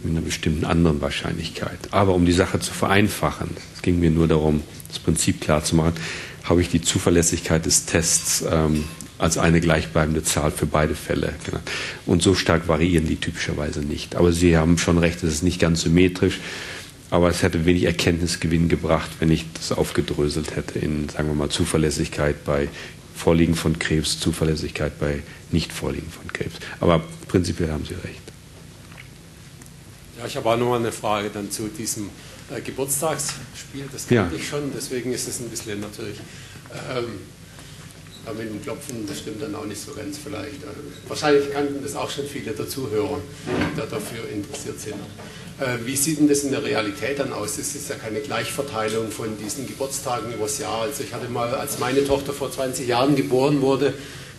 mit einer bestimmten anderen Wahrscheinlichkeit. Aber um die Sache zu vereinfachen, es ging mir nur darum, das Prinzip klar zu machen, habe ich die Zuverlässigkeit des Tests ähm, als eine gleichbleibende Zahl für beide Fälle genannt. Und so stark variieren die typischerweise nicht. Aber Sie haben schon recht, es ist nicht ganz symmetrisch. Aber es hätte wenig Erkenntnisgewinn gebracht, wenn ich das aufgedröselt hätte in, sagen wir mal, Zuverlässigkeit bei Vorliegen von Krebs, Zuverlässigkeit bei Nicht-Vorliegen von Krebs. Aber prinzipiell haben Sie recht. Ja, ich habe auch noch mal eine Frage dann zu diesem äh, Geburtstagsspiel. Das kannte ja. ich schon, deswegen ist es ein bisschen natürlich. Ähm, mit dem Klopfen, das stimmt dann auch nicht so ganz vielleicht. Also, wahrscheinlich kannten das auch schon viele der Zuhörer, die da dafür interessiert sind. Äh, wie sieht denn das in der Realität dann aus? Es ist ja keine Gleichverteilung von diesen Geburtstagen übers Jahr. Also ich hatte mal, als meine Tochter vor 20 Jahren geboren wurde,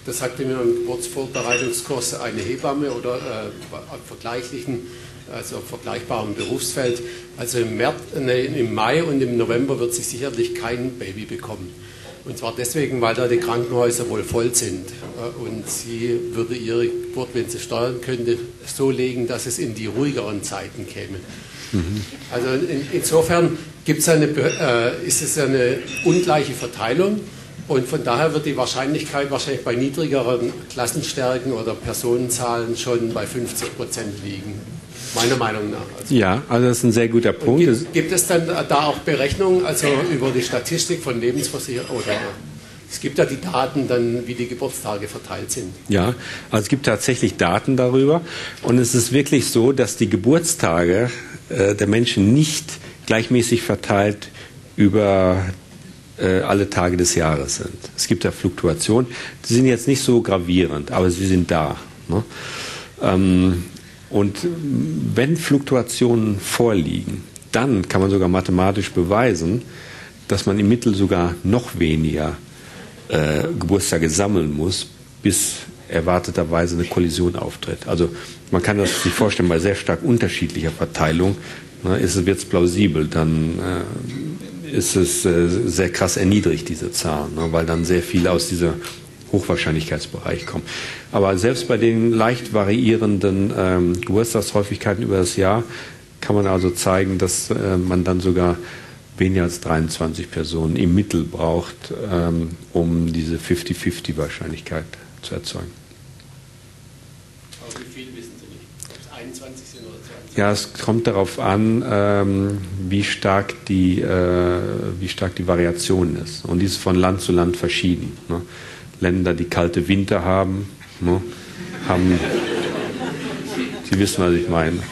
da sagte mir im Geburtsvorbereitungskurs eine Hebamme oder äh, vergleichlichen, also vergleichbarem Berufsfeld, also im, März, nee, im Mai und im November wird sie sicherlich kein Baby bekommen. Und zwar deswegen, weil da die Krankenhäuser wohl voll sind. Und sie würde ihre Geburt, wenn sie steuern könnte, so legen, dass es in die ruhigeren Zeiten käme. Mhm. Also in, insofern gibt's eine, äh, ist es eine ungleiche Verteilung. Und von daher wird die Wahrscheinlichkeit wahrscheinlich bei niedrigeren Klassenstärken oder Personenzahlen schon bei 50 Prozent liegen meiner Meinung nach. Also ja, also das ist ein sehr guter Punkt. Gibt, gibt, es dann da auch Berechnungen, also über die Statistik von Lebensversicherungen oder es gibt ja die Daten dann, wie die Geburtstage verteilt sind. Ja, also es gibt tatsächlich Daten darüber und es ist wirklich so, dass die Geburtstage äh, der Menschen nicht gleichmäßig verteilt über äh, alle Tage des Jahres sind. Es gibt ja Fluktuationen, die sind jetzt nicht so gravierend, aber sie sind da. Ne? Ähm, und wenn Fluktuationen vorliegen, dann kann man sogar mathematisch beweisen, dass man im Mittel sogar noch weniger äh, Geburtstage sammeln muss, bis erwarteterweise eine Kollision auftritt. Also man kann das sich vorstellen, bei sehr stark unterschiedlicher Verteilung ne, wird es plausibel, dann äh, ist es äh, sehr krass erniedrigt, diese Zahl, ne, weil dann sehr viel aus dieser Hochwahrscheinlichkeitsbereich kommen. Aber selbst bei den leicht variierenden ähm, Geburtstagshäufigkeiten über das Jahr kann man also zeigen, dass äh, man dann sogar weniger als 23 Personen im Mittel braucht, ähm, um diese 50-50 Wahrscheinlichkeit zu erzeugen. Aber wie viel wissen Sie nicht? Ob es 21 sind oder 20? Ja, es kommt darauf an, ähm, wie, stark die, äh, wie stark die Variation ist. Und die ist von Land zu Land verschieden. Ne? Länder, die kalte Winter haben, ne, haben Sie wissen, was ich meine. Ne?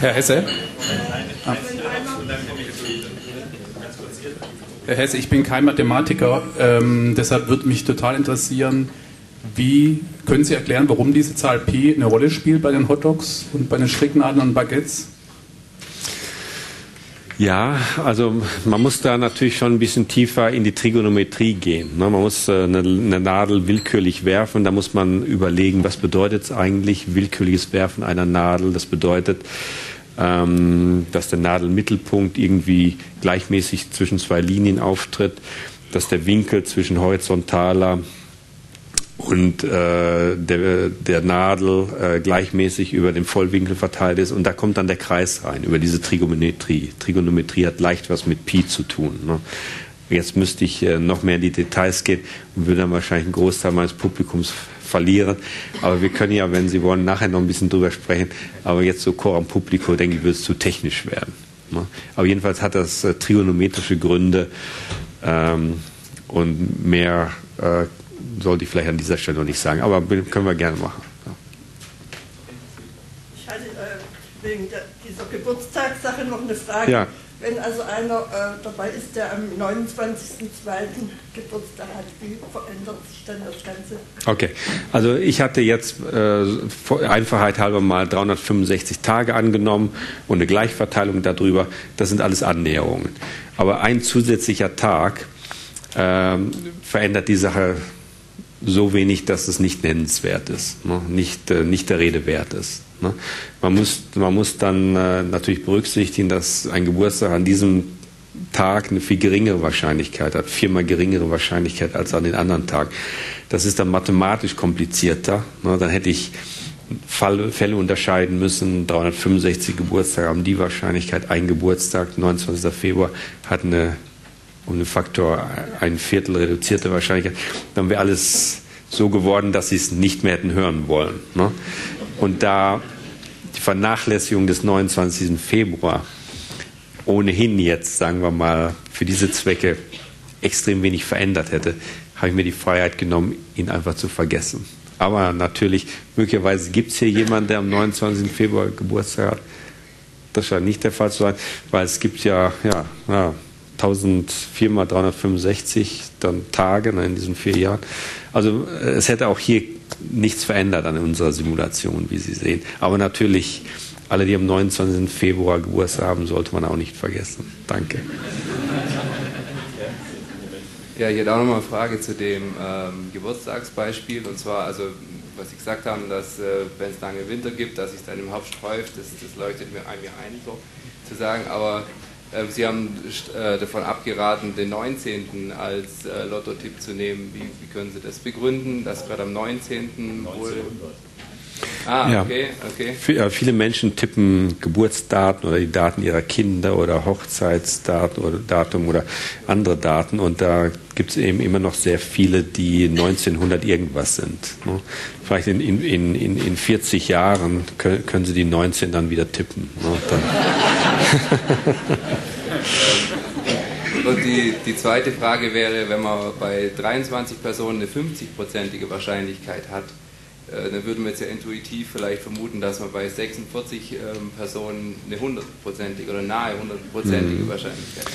Herr Hesse? Ah. Herr Hesse, ich bin kein Mathematiker, ähm, deshalb würde mich total interessieren, wie können Sie erklären, warum diese Zahl Pi eine Rolle spielt bei den Hotdogs und bei den Stricknadeln und Baguettes? Ja, also man muss da natürlich schon ein bisschen tiefer in die Trigonometrie gehen. Ne? Man muss äh, eine, Nadel willkürlich werfen, da muss man überlegen, was bedeutet es eigentlich, willkürliches Werfen einer Nadel. Das bedeutet, ähm, dass der Nadelmittelpunkt irgendwie gleichmäßig zwischen zwei Linien auftritt, dass der Winkel zwischen horizontaler und äh, der, der Nadel äh, gleichmäßig über dem Vollwinkel verteilt ist und da kommt dann der Kreis rein über diese Trigonometrie. Trigonometrie hat leicht was mit Pi zu tun. Ne? Jetzt müsste ich äh, noch mehr in die Details gehen und würde dann wahrscheinlich einen Großteil meines Publikums verlieren. Aber wir können ja, wenn Sie wollen, nachher noch ein bisschen drüber sprechen. Aber jetzt so Coram Publico, denke ich, wird es zu technisch werden. Ne? Aber jedenfalls hat das äh, trigonometrische Gründe ähm, und mehr äh, sollte ich vielleicht an dieser Stelle noch nicht sagen. Aber können wir gerne machen. Ja. Ich hatte äh, wegen der, dieser Geburtstagssache noch eine Frage. Ja. Wenn also einer äh, dabei ist, der am 29.02. Geburtstag hat, wie verändert sich dann das Ganze? Okay, also ich hatte jetzt äh, Einfachheit halber mal 365 Tage angenommen und eine Gleichverteilung darüber. Das sind alles Annäherungen. Aber ein zusätzlicher Tag äh, verändert die Sache so wenig, dass es nicht nennenswert ist, ne? nicht, äh, nicht der Rede wert ist. Ne? Man, muss, man muss dann äh, natürlich berücksichtigen, dass ein Geburtstag an diesem Tag eine viel geringere Wahrscheinlichkeit hat, viermal geringere Wahrscheinlichkeit als an den anderen Tagen. Das ist dann mathematisch komplizierter. Ne? Dann hätte ich Fall, Fälle unterscheiden müssen. 365 Geburtstage haben die Wahrscheinlichkeit. Ein Geburtstag, 29. Februar, hat eine um den Faktor ein Viertel reduzierte Wahrscheinlichkeit. Dann wäre alles so geworden, dass sie es nicht mehr hätten hören wollen. Ne? Und da die Vernachlässigung des 29. Februar ohnehin jetzt, sagen wir mal, für diese Zwecke extrem wenig verändert hätte, habe ich mir die Freiheit genommen, ihn einfach zu vergessen. Aber natürlich, möglicherweise gibt es hier jemanden, der am 29. Februar Geburtstag hat. Das scheint nicht der Fall zu sein, weil es gibt ja, ja, ja 1004 mal 365 dann Tage ne, in diesen vier Jahren. Also äh, es hätte auch hier nichts verändert an unserer Simulation, wie Sie sehen. Aber natürlich, alle, die am 29. Februar Geburtstag haben, sollte man auch nicht vergessen. Danke. Ja, hätte auch noch mal eine Frage zu dem ähm, Geburtstagsbeispiel. Und zwar, also was Sie gesagt haben, dass äh, wenn es lange Winter gibt, dass sich dann im Herbst sträuft, das, das leuchtet mir ein, ein so zu sagen. Aber Sie haben äh, davon abgeraten, den 19. als äh, Lottotipp zu nehmen. Wie, wie, können Sie das begründen, dass gerade am 19. 1900. wohl. Ah, ja. okay, okay. Viele Menschen tippen Geburtsdaten oder die Daten ihrer Kinder oder Hochzeitsdaten oder Datum oder andere Daten und da gibt es eben immer noch sehr viele, die 1900 irgendwas sind. Ne? Vielleicht in, in, in, in 40 Jahren können, können sie die 19 dann wieder tippen. Ne? (laughs) Und die, die zweite Frage wäre, wenn man bei 23 Personen eine 50-prozentige Wahrscheinlichkeit hat, äh, dann würden wir jetzt ja intuitiv vielleicht vermuten, dass man bei 46 ähm, Personen eine hundertprozentige oder nahe hundertprozentige mhm. Wahrscheinlichkeit hat.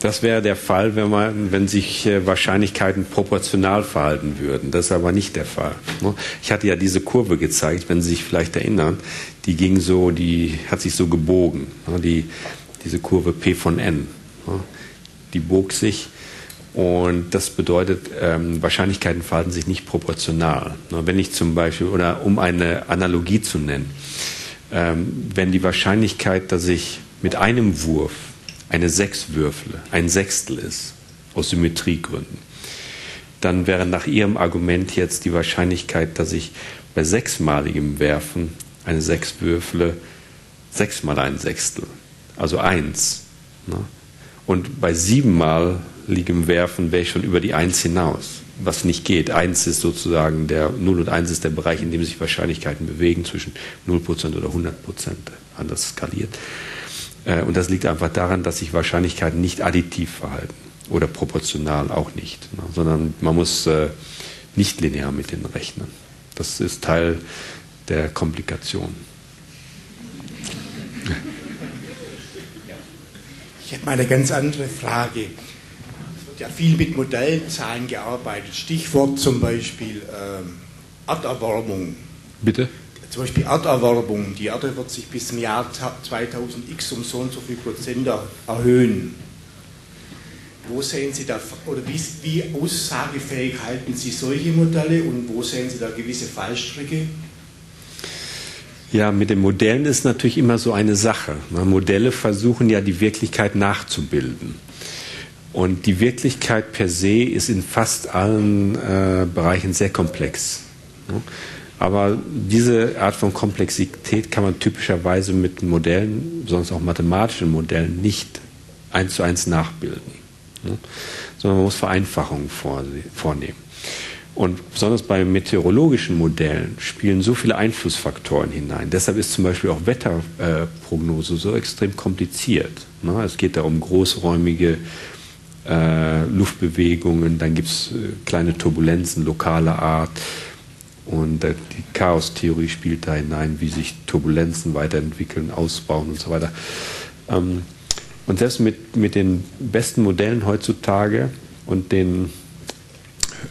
Das wäre der Fall, wenn, man, wenn sich äh, Wahrscheinlichkeiten proportional verhalten würden. Das ist aber nicht der Fall. Ne? Ich hatte ja diese Kurve gezeigt, wenn Sie sich vielleicht erinnern, die ging so, die hat sich so gebogen. Ne? Die, diese Kurve P von N. Ne? Die bog sich und das bedeutet, ähm, Wahrscheinlichkeiten verhalten sich nicht proportional. Wenn ich zum Beispiel, oder um eine Analogie zu nennen, ähm, wenn die Wahrscheinlichkeit, dass ich mit einem Wurf eine Sechs würfle, ein Sechstel ist, aus Symmetriegründen, dann wäre nach Ihrem Argument jetzt die Wahrscheinlichkeit, dass ich bei sechsmaligem Werfen eine Sechs würfle, sechsmal ein Sechstel, also eins. Ne? Und bei siebenmal liegem Werfen wäre ich schon über die Eins hinaus, was nicht geht. Eins ist sozusagen der, 0 und 1 ist der Bereich, in dem sich Wahrscheinlichkeiten bewegen, zwischen 0% oder 100%, anders skaliert. Äh, und das liegt einfach daran, dass sich Wahrscheinlichkeiten nicht additiv verhalten oder proportional auch nicht, ne, sondern man muss äh, nicht linear mit denen rechnen. Das ist Teil der Komplikation. Ich hätte mal eine ganz andere Frage. Wird ja viel mit Modellzahlen gearbeitet. Stichwort zum Beispiel ähm, Erderwärmung. Bitte? Zum Beispiel Erderwärmung. Die Erde wird sich bis zum Jahr 2000x um so und so viel Prozent erhöhen. Wo sehen Sie da, oder wie, wie aussagefähig halten Sie solche Modelle und wo sehen Sie da gewisse Fallstricke? Ja, mit den Modellen ist natürlich immer so eine Sache. Modelle versuchen ja die Wirklichkeit nachzubilden. Und die Wirklichkeit per se ist in fast allen äh, Bereichen sehr komplex. Aber diese Art von Komplexität kann man typischerweise mit Modellen, sonst auch mathematischen Modellen, nicht eins zu eins nachbilden. Sondern man muss Vereinfachungen vornehmen. Und besonders bei meteorologischen Modellen spielen so viele Einflussfaktoren hinein. Deshalb ist zum Beispiel auch Wetterprognose so extrem kompliziert. Es geht da um großräumige äh, Luftbewegungen, dann gibt es äh, kleine Turbulenzen lokaler Art. Und äh, die Chaostheorie spielt da hinein, wie sich Turbulenzen weiterentwickeln, ausbauen und so weiter. Ähm, und selbst mit, mit den besten Modellen heutzutage und den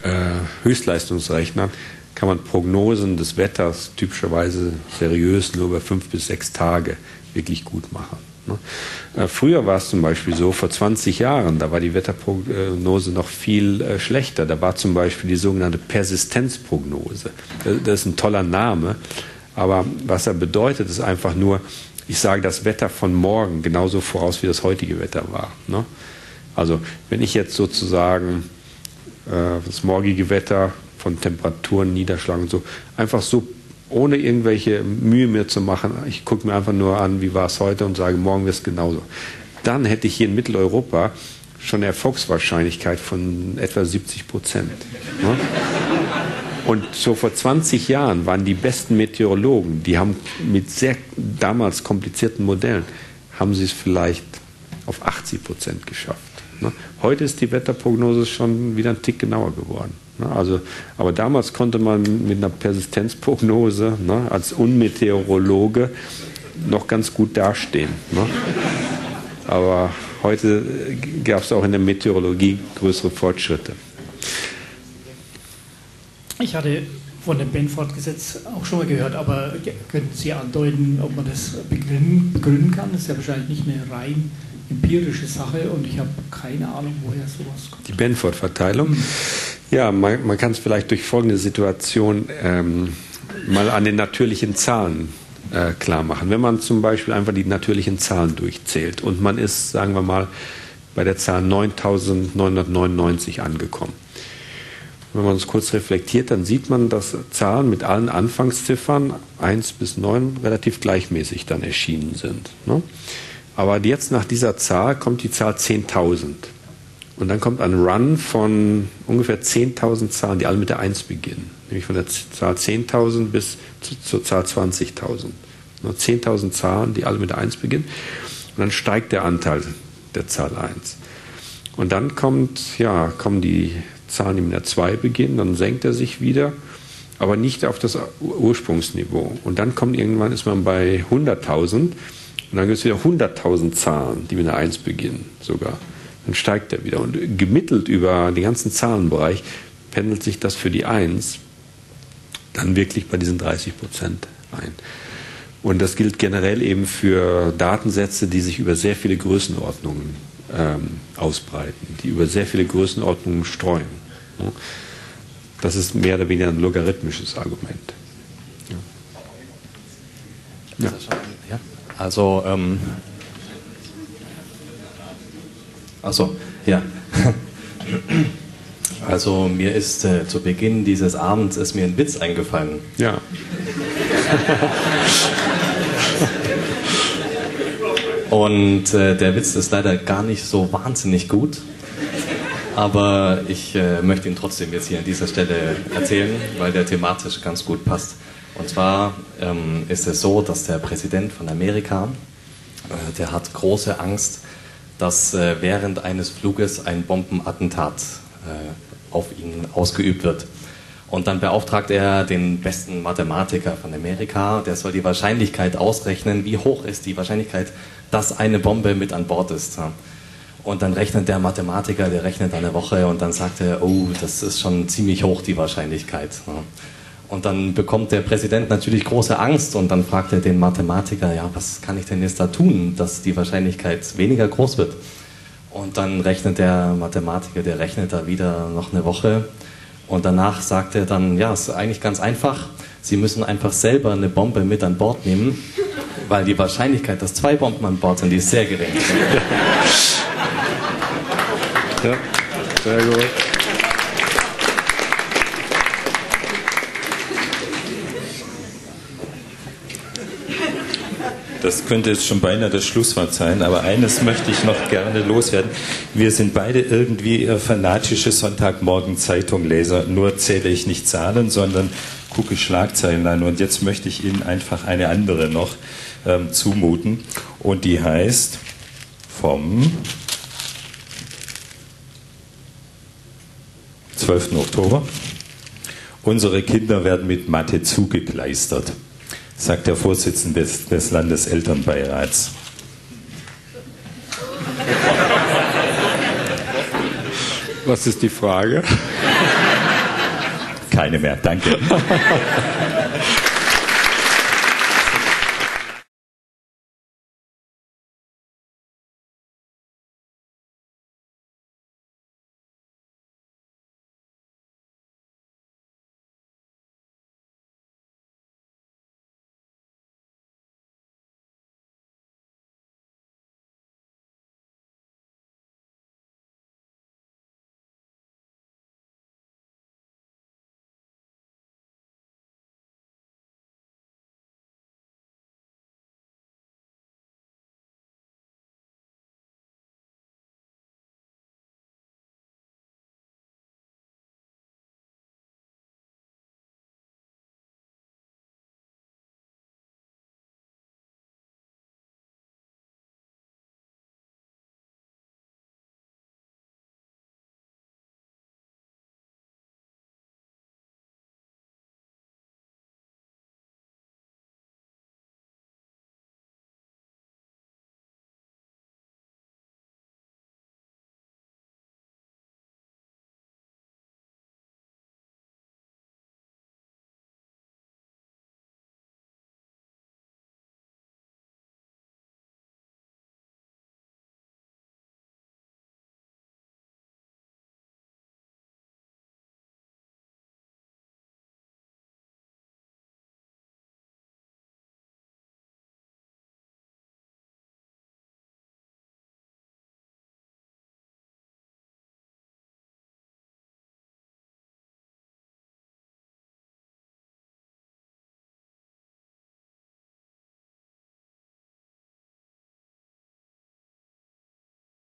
äh, Höchstleistungsrechnern kann man Prognosen des Wetters typischerweise seriös nur über fünf bis sechs Tage wirklich gut machen. Ne? Äh, früher war es zum Beispiel so, vor 20 Jahren, da war die Wetterprognose noch viel äh, schlechter. Da war zum Beispiel die sogenannte Persistenzprognose. Das ist ein toller Name, aber was er bedeutet, ist einfach nur, ich sage das Wetter von morgen genauso voraus, wie das heutige Wetter war. Ne? Also wenn ich jetzt sozusagen äh, das morgige Wetter von Temperaturen, Niederschlag und so einfach so ohne irgendwelche Mühe mehr zu machen. Ich gucke mir einfach nur an, wie war es heute und sage, morgen wird es genauso. Dann hätte ich hier in Mitteleuropa schon eine Erfolgswahrscheinlichkeit von etwa 70 Prozent. Ne? Und so vor 20 Jahren waren die besten Meteorologen, die haben mit sehr damals komplizierten Modellen, haben sie es vielleicht auf 80 Prozent geschafft. Ne? Heute ist die Wetterprognose schon wieder ein Tick genauer geworden. Ne? Also, aber damals konnte man mit einer Persistenzprognose ne, als Unmeteorologe noch ganz gut dastehen. Ne? Aber heute gab es auch in der Meteorologie größere Fortschritte. Ich hatte von dem Benford-Gesetz auch schon mal gehört, aber könnten Sie andeuten, ob man das begründen, begründen kann? Das ist ja wahrscheinlich nicht eine rein empirische Sache und ich habe keine Ahnung, woher sowas kommt. Die Benford-Verteilung? Ja, man, man kann es vielleicht durch folgende Situation ähm, mal an den natürlichen Zahlen äh, klar machen. Wenn man zum Beispiel einfach die natürlichen Zahlen durchzählt und man ist, sagen wir mal, bei der Zahl 9999 angekommen. Wenn man es kurz reflektiert, dann sieht man, dass Zahlen mit allen Anfangsziffern 1 bis 9 relativ gleichmäßig dann erschienen sind. Ne? Aber jetzt nach dieser Zahl kommt die Zahl 10.000. Und dann kommt ein Run von ungefähr 10.000 Zahlen, die alle mit der 1 beginnen. Nämlich von der Zahl 10.000 bis zur Zahl 20.000. Nur 10.000 Zahlen, die alle mit der 1 beginnen. Und dann steigt der Anteil der Zahl 1. Und dann kommt, ja, kommen die Zahlen, die mit der 2 beginnen, dann senkt er sich wieder, aber nicht auf das Ursprungsniveau. Und dann kommt irgendwann, ist man bei 100.000 und dann gibt es wieder 100.000 Zahlen, die mit einer 1 beginnen sogar dann steigt er wieder. Und gemittelt über den ganzen Zahlenbereich pendelt sich das für die 1 dann wirklich bei diesen 30 Prozent ein. Und das gilt generell eben für Datensätze, die sich über sehr viele Größenordnungen ähm, ausbreiten, die über sehr viele Größenordnungen streuen. Das ist mehr oder weniger ein logarithmisches Argument. Ja. Ja. Also ähm, also, ja. (laughs) Also mir ist äh, zu Beginn dieses Abends ist mir ein Witz eingefallen. Ja. (laughs) Und äh, der Witz ist leider gar nicht so wahnsinnig gut. Aber ich äh, möchte ihn trotzdem jetzt hier an dieser Stelle erzählen, weil der thematisch ganz gut passt. Und zwar ähm, ist es so, dass der Präsident von Amerika, äh, der hat große Angst, dass äh, während eines Fluges ein Bombenattentat äh, auf ihn ausgeübt wird. Und dann beauftragt er den besten Mathematiker von Amerika, der soll die Wahrscheinlichkeit ausrechnen, wie hoch ist die Wahrscheinlichkeit, dass eine Bombe mit an Bord ist. Und dann rechnet der Mathematiker, der rechnet eine Woche und dann sagt er, oh, das ist schon ziemlich hoch die Wahrscheinlichkeit. Und dann bekommt der Präsident natürlich große Angst und dann fragt er den Mathematiker, ja, was kann ich denn jetzt da tun, dass die Wahrscheinlichkeit weniger groß wird? Und dann rechnet der Mathematiker, der rechnet da wieder noch eine Woche und danach sagt er dann, ja, ist eigentlich ganz einfach. Sie müssen einfach selber eine Bombe mit an Bord nehmen, weil die Wahrscheinlichkeit, dass zwei Bomben an Bord sind, die ist sehr gering. (laughs) ja, sehr gut. Das könnte jetzt schon beinahe das Schlusswort sein, aber eines möchte ich noch gerne loswerden. Wir sind beide irgendwie fanatische Sonntagmorgen-Zeitung-Leser. Nur zähle ich nicht Zahlen, sondern gucke Schlagzeilen an. Und jetzt möchte ich Ihnen einfach eine andere noch ähm, zumuten. Und die heißt vom 12. Oktober. Unsere Kinder werden mit Mathe zugekleistert sagt der Vorsitzende des, des Landeselternbeirats. Was ist die Frage? Keine mehr, danke. (laughs)